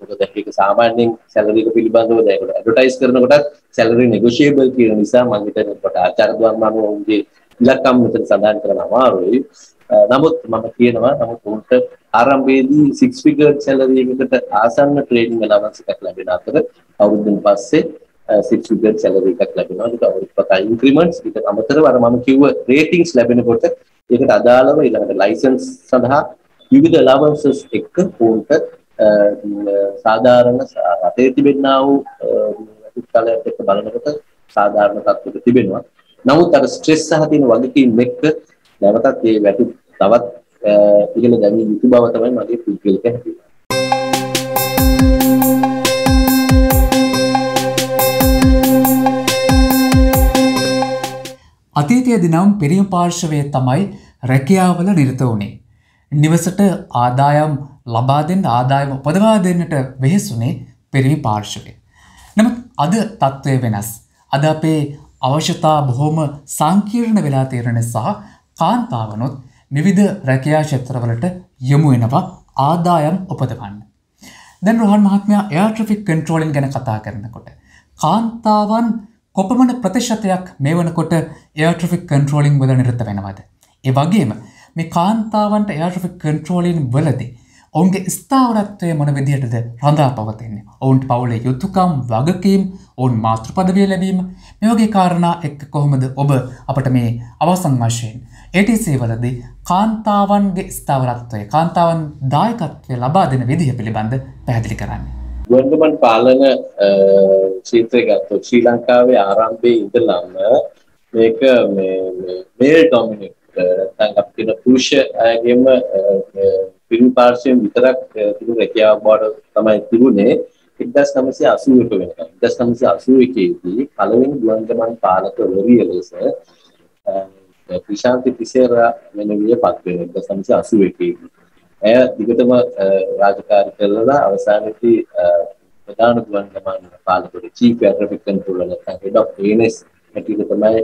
මොකද ඒක සාමාන්‍යයෙන් salary එක පිළිබඳව දැන් ඒකට ඇඩ්වර්ටයිස් කරනකොට salary negotiable කියන නිසා මම හිතන්නේ කොට ආචාර්ය ධර්මano උන්ගේ ඉලක්කම් මෙතන සඳහන් කරන අමාරුයි. නමුත් මම කියනවා නමුත් උන්ට ආරම්භයේදී 6 figured salary එකකට ආසන්න training allowance එකක් ලැබෙන අතර අවුරුද්දෙන් පස්සේ සික්ස් ෆිගර් සැලරි එකක් ලැබෙනවා. ඒක අවුරුදු පතා ඉන්ක්‍රිමන්ට්ස් ඊට අමතරව අර මම කිව්ව රේටින්ග්ස් ලැබෙනකොට ඒකට අදාළව ඊළඟට ලයිසන්ස් සඳහා විවිධ allowances එක්ක උන්ට සාධාරණ රටේ තිබෙනා වූ උත්කලයක් එක්ක බලනකොට සාධාරණ තත්ත්වයක තිබෙනවා. නමුත් අර ස්ට්‍රෙස් සහ තියෙන වගකීම් එක්ක නැවතත් මේ වැටු තවත් ඉහළ දැමිය යුතු බව තමයි මගේ පුද්ගලික හැඟීම අතීතයේදී නම් පිරියම් පාර්ශවය තමයි රැකියාවල නිරත වුණේ. නිවසට ආදායම් ලබා දෙන්න ආදායම උපදවා දෙන්නට වෙහෙසුනේ පිරිමි පාර්ශවය. නමුත් අද තත්ත්වය වෙනස්. අද අපේ අවශ්‍යතා බොහොම සංකීර්ණ වෙලා තියෙන නිසා කාන්තාවනොත් විවිධ රැකියා ක්ෂේත්‍රවලට යොමු වෙනවා ආදායම් උපදවන්න. දැන් රොහන් මහත්මයා එයාට්‍රෆික් කන්ට්‍රෝලින් ගැන කතා කරනකොට. කාන්තාවන් කොපමණ ප්‍රතිශතයක් මේ වනකොට එයාට්‍රෆික් කන්ට්‍රෝලිං වල නිරත වෙනවද. ඒ වගේම මේ කාන්තාවන්ට එයාට්‍රෆික් කන්ට්‍රෝලින් වලදී ඔවුන්ගේ ස්ථාවරත්වය මොන විදිහටද රඳා පවතින්නේ ඔවුන්ට පවුලේ යුතුකම් වගකීම් ඔවුන් මාතෘපදවය ලැබීම මෙවගේ කාරණා එක්ක කොහොමද ඔබ අපට මේ අවසන් වශයෙන් ඒටසේ වලදී කාන්තාවන්ගේ ස්ථාවරත්වය කාන්තාවන් දායකත්වය ලබා දෙන විදිහ පිළිබඳ පැහැදිලි කරන්න. ගුවන්ගමන් පාලන ක්ෂේත්‍රය ගත්තොත් ශ්‍රී ලංකාවේ ආරම්භයේ ඉඳලම මේක මේල් ඩොමිනේට් නැත්නම් අපිට පුරුෂ අයගෙම පිරිමි පාර්ශ්වයෙන් විතරක් තිබුණු රැකියාව බවට තමයි තිබුණේ. 1981 වෙනකම් 1981 දී පළවෙනි ගුවන්ගමන් පාලකවරිය ලෙස ක්‍රිෂාන්ති තිසේරා වෙනවිය පත් වෙන 1981 දී ඇය දිගටම රාජකාරී කරලා අවසානයේදී ප්‍රධාන ගුවන්ගමන් පාලකවරු චීෆ් එයාර් ට්‍රැෆික් කන්ට්‍රෝලර් නැත්නම් හෙඩ් ඔෆ් ඒනස් හැටියට තමයි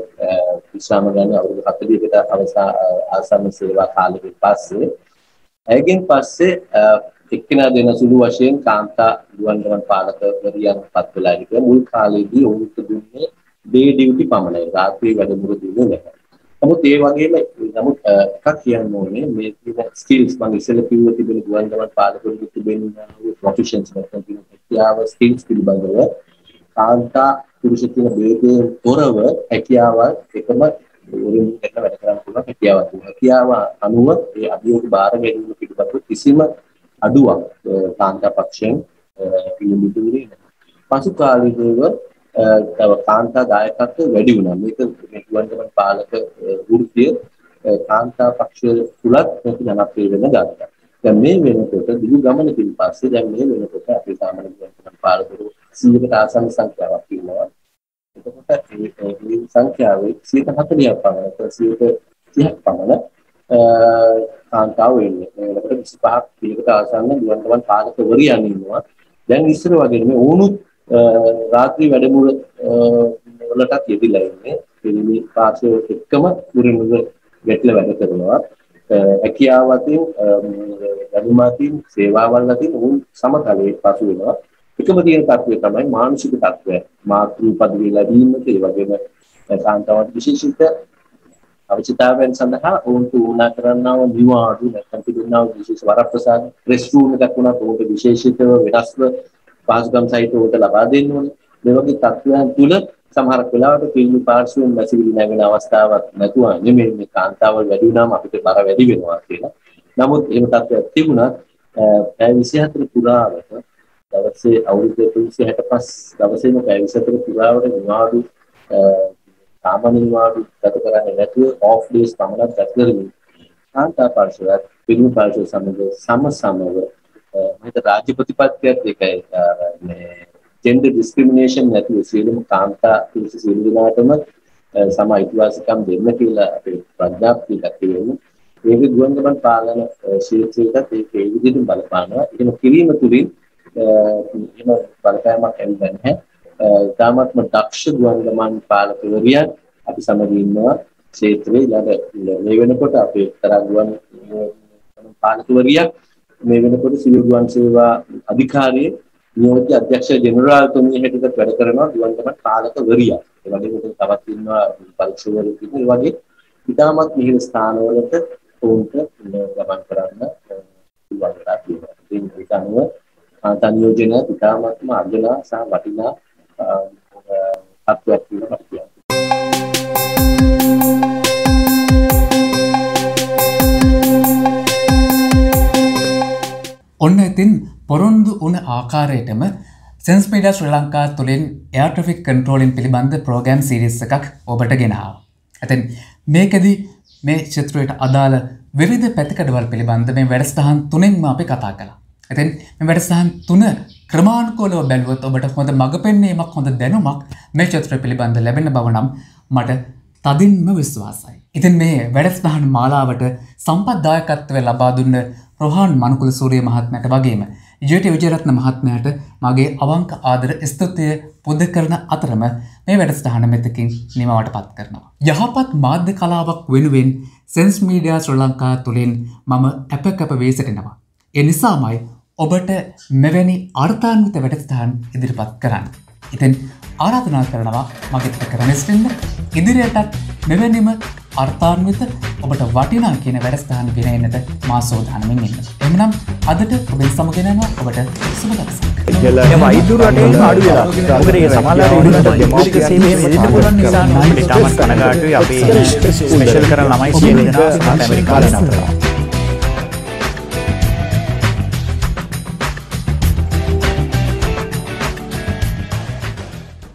විශ්‍රාම ගන්න අවුරුදු 40කට අවසා ආසන්න සේවා කාලෙකින් පස්සේ ඇයගෙන් පස්සේ එක්කෙනා දෙන සුළු වශයෙන් කාන්තා ගුවන්ගමන් පාලකවරියන් පත් වෙලා හිටියා මුල් කාලේදී ඔවුන්ට දුන්නේ ඩේ ඩියුටි පමණයි රාත්‍රී වැඩමුළු දුන්නේ නැහැ. නමුත් ඒ වගේම නමුත් එකක් කියන්න ඕනේ මේ තියෙන ස්කිල්ස් මම ඉස්සෙල්ලා කිව්ව තිබෙන ගුවන්ගමන් පාලකවරු තිබෙන ප්‍රොෆෙෂන්ස් නැත්නම් තියෙන හැකියාව ස්කිල්ස් පිළිබඳව කාන්තා පුරුෂ කියන ભેදයෙන් තොරව හැකියාව එකම උරින් එක වැඩ කරන්න පුළුවන් හැකියාවක් තියෙනවා. හැකියාව අනුව ඒ අභියෝග බාර ගැනීම පිළිබඳව කිසිම අඩුවක් කාන්තා පක්ෂයෙන් පිළිඹුදුනේ නැහැ. පසු කාලීනව තව කාන්තා දායකත්වය වැඩි වුණා. මේක මේ ගුවන්ගමන් පාලක වෘත්තිය කාන්තා පක්ෂය තුලත් මේක ජනප්‍රිය වෙන ගත්තා. දැන් මේ වෙනකොට දිගු ගමනකින් පස්සේ දැන් මේ වෙනකොට අපේ සාමාන්‍ය ගුවන්ගමන් පාලකවරු 100කට ආසන්න සංඛ්‍යාවක් ඉන්නවා. එතකොට මේ සංඛ්‍යාවේ 140ක් පමණ 130ක් පමණ කාන්තාව වෙන්නේ. ඒකට 25ක් 30කට ආසන්න ගුවන්ගමන් පාලකවරියන් ඉන්නවා. දැන් ඉස්සර වගේ මේ ඕනුත් රාත්‍රී වැඩමුළු වලටත් යෙදිලා ඉන්නේ. පිළිමි පාර්ශ්වය එක්කම උරිමුද ගැටල වැඩ කරනවා. හැකියාව අතින් වැඩිම අතින් සේවාවල් අතින් උන් සමතලයේ පසු වෙනවා. එකම තියෙන තත්ත්වය තමයි මානසික තත්ත්වය. මාතෘ පදවි ලැබීමට ඒ වගේම කාන්තාවට විශේෂිත අවශ්‍යතාවයන් සඳහා ඔවුන්ට උනා කරන්නා වූ නිවාඩු නැත්නම් තිබෙනා වූ විශේෂ වරප්‍රසාද රෙස්ටරූම් එකක් වුණා ඔවුන්ට විශේෂිතව වෙනස්ව පහසුකම් සහිත ඔවුන්ට ලබා දෙන්න ඕනේ. මේ වගේ තත්ත්වයන් තුල සමහරක් වෙලාවට පිළිමි පාර්ශ්වයෙන් මැසිවිලි නැගෙන අවස්ථාවක් නැතුව නෙමෙයි මේ කාන්තාවල් වැඩි වුණාම අපිට බර වැඩි වෙනවා කියලා. නමුත් එහෙම තත්ත්වයක් තිබුණත් පැය 24 පුරාවට දවසේ අවුරුදු 365 දවසේම පැය 24 පුරාවට නිවාඩු සාමාන්‍ය නිවාඩු ගත කරන්නේ නැතුව ඔෆ් ඩේස් පමණක් ගත කරමින් කාන්තා පාර්ශ්වයත් පිළිමි පාර්ශ්ව සමග සම සමව මම රාජ්‍ය ප්‍රතිපත්තියත් ඒකයි මේ ජෙන්ඩර් ඩිස්ක්‍රිමිනේෂන් නැතුව සියලුම කාන්තා පුරුෂ සියලු දෙනාටම සම අයිතිවාසිකම් දෙන්න කියලා අපේ ප්‍රඥාප්තියක් තියෙනවා. ඒක ගුවන්ගමන් පාලන ක්ෂේත්‍රයකට ඒක ඒ විදිහට බලපානවා. එහෙම කිරීම තුලින් එහෙම බලපෑමක් එන්නේ නැහැ. තාමත්ම දක්ෂ ගුවන්ගමන් පාලකවරියන් අපි සමග ඉන්නවා ක්ෂේත්‍රයේ ළඟ මේ වෙනකොට අපේ එක්තරා ගුවන් පාලකවරියක් මේ වෙනකොට සිවිල් ගුවන් සේවා අධිකාරියේ නියෝජ්‍ය අධ්‍යක්ෂ ජෙනරාල්තුමිය හැටියට වැඩ කරනවා ගුවන්ගමන් පාලකවරියක්. ඒ වගේම තවත් ඉන්නවා පරීක්ෂකවරු ඉන්නවා. ඒ වගේ ඉතාමත් මිහිර ස්ථානවලට ඔවුන්ට ගමන් කරන්න පුළුවන් වෙලා තියෙනවා. ඒක අනුව සංයෝජන ඉතාමත්ම අර්ජනා සහ වටිනා තත්ත්වයක් කියලා කියනවා. ඔන්න ඉතින් පොරොන්දු වන ආකාරයටම සෙන්ස් මීඩියා ශ්‍රී ලංකා තුළින් එයාට්‍රෆික් කන්ට්‍රෝලින් පිළිබඳ ප්‍රෝගෑම් සිරිස් එකක් ඔබට ගෙනාව. ඇතැන් මේකදී මේ චිත්‍රයට අදාළ විවිධ පැතිකඩවල් පිළිබඳ මේ වැඩස්ටහන් තුනෙන්ම අපි කතා කලා. ඇතැන් මේ වැඩස්ටහන් තුන ක්‍රමාණකෝලව බැලුවොත් ඔබට හොඳ මඟ පෙන්නීමක් හොඳ දැනුමක් මේ චත්‍ර පිළිබඳ ලැබෙන බවනම් මට තදින්ම විශ්වාසයි. ඉතින් මේ වැඩස්ටහන් මාලාවට සම්පත්දායකත්වය ලබා දුන්න රොහන් මනුකුල සූරිය මහත්මයට වගේම ජයට විජරත්න මහත්මයට මගේ අවංක ආදර ස්තුතිය පුද කරන අතරම මේ වැඩස්ටහන මෙතකින් නිමවට පත් කරනවා. යහපත් මාධ්‍ය කලාවක් වෙනුවෙන් සෙන්ස් මීඩියා ශ්‍ර ලංකා තුළින් මම ඇප කැප වේ සිටිනවා. එනිසාමයි ඔබට මෙවැනි අර්ථාන්විත වැඩස්ථාන් ඉදිරිපත් කරන්න. ඉතින් ආරාධනා කරනවා මගෙත්ත කරනස්ටන්න ඉදිරියටත් මෙවැනිම අර්ථාන්විත ඔබට වටිනා කියන වැඩස්ථාන ගෙනන්නට මා සෝධානමින් ඉන්න. එමනම් අදට ඔබෙන් සමගෙනවා ඔබට සුබදසක්. වෛදුරට අඩු වෙලා මොකද ඒ සමහරවිට උඩට දෙමෝපික සේවය මෙදිට පුළුවන් නිසා අපිට තාමත් කනගාටුයි අපේ ස්පෙෂල් කරන ළමයි සියලු දෙනා ඇමරිකාවේ නතරනවා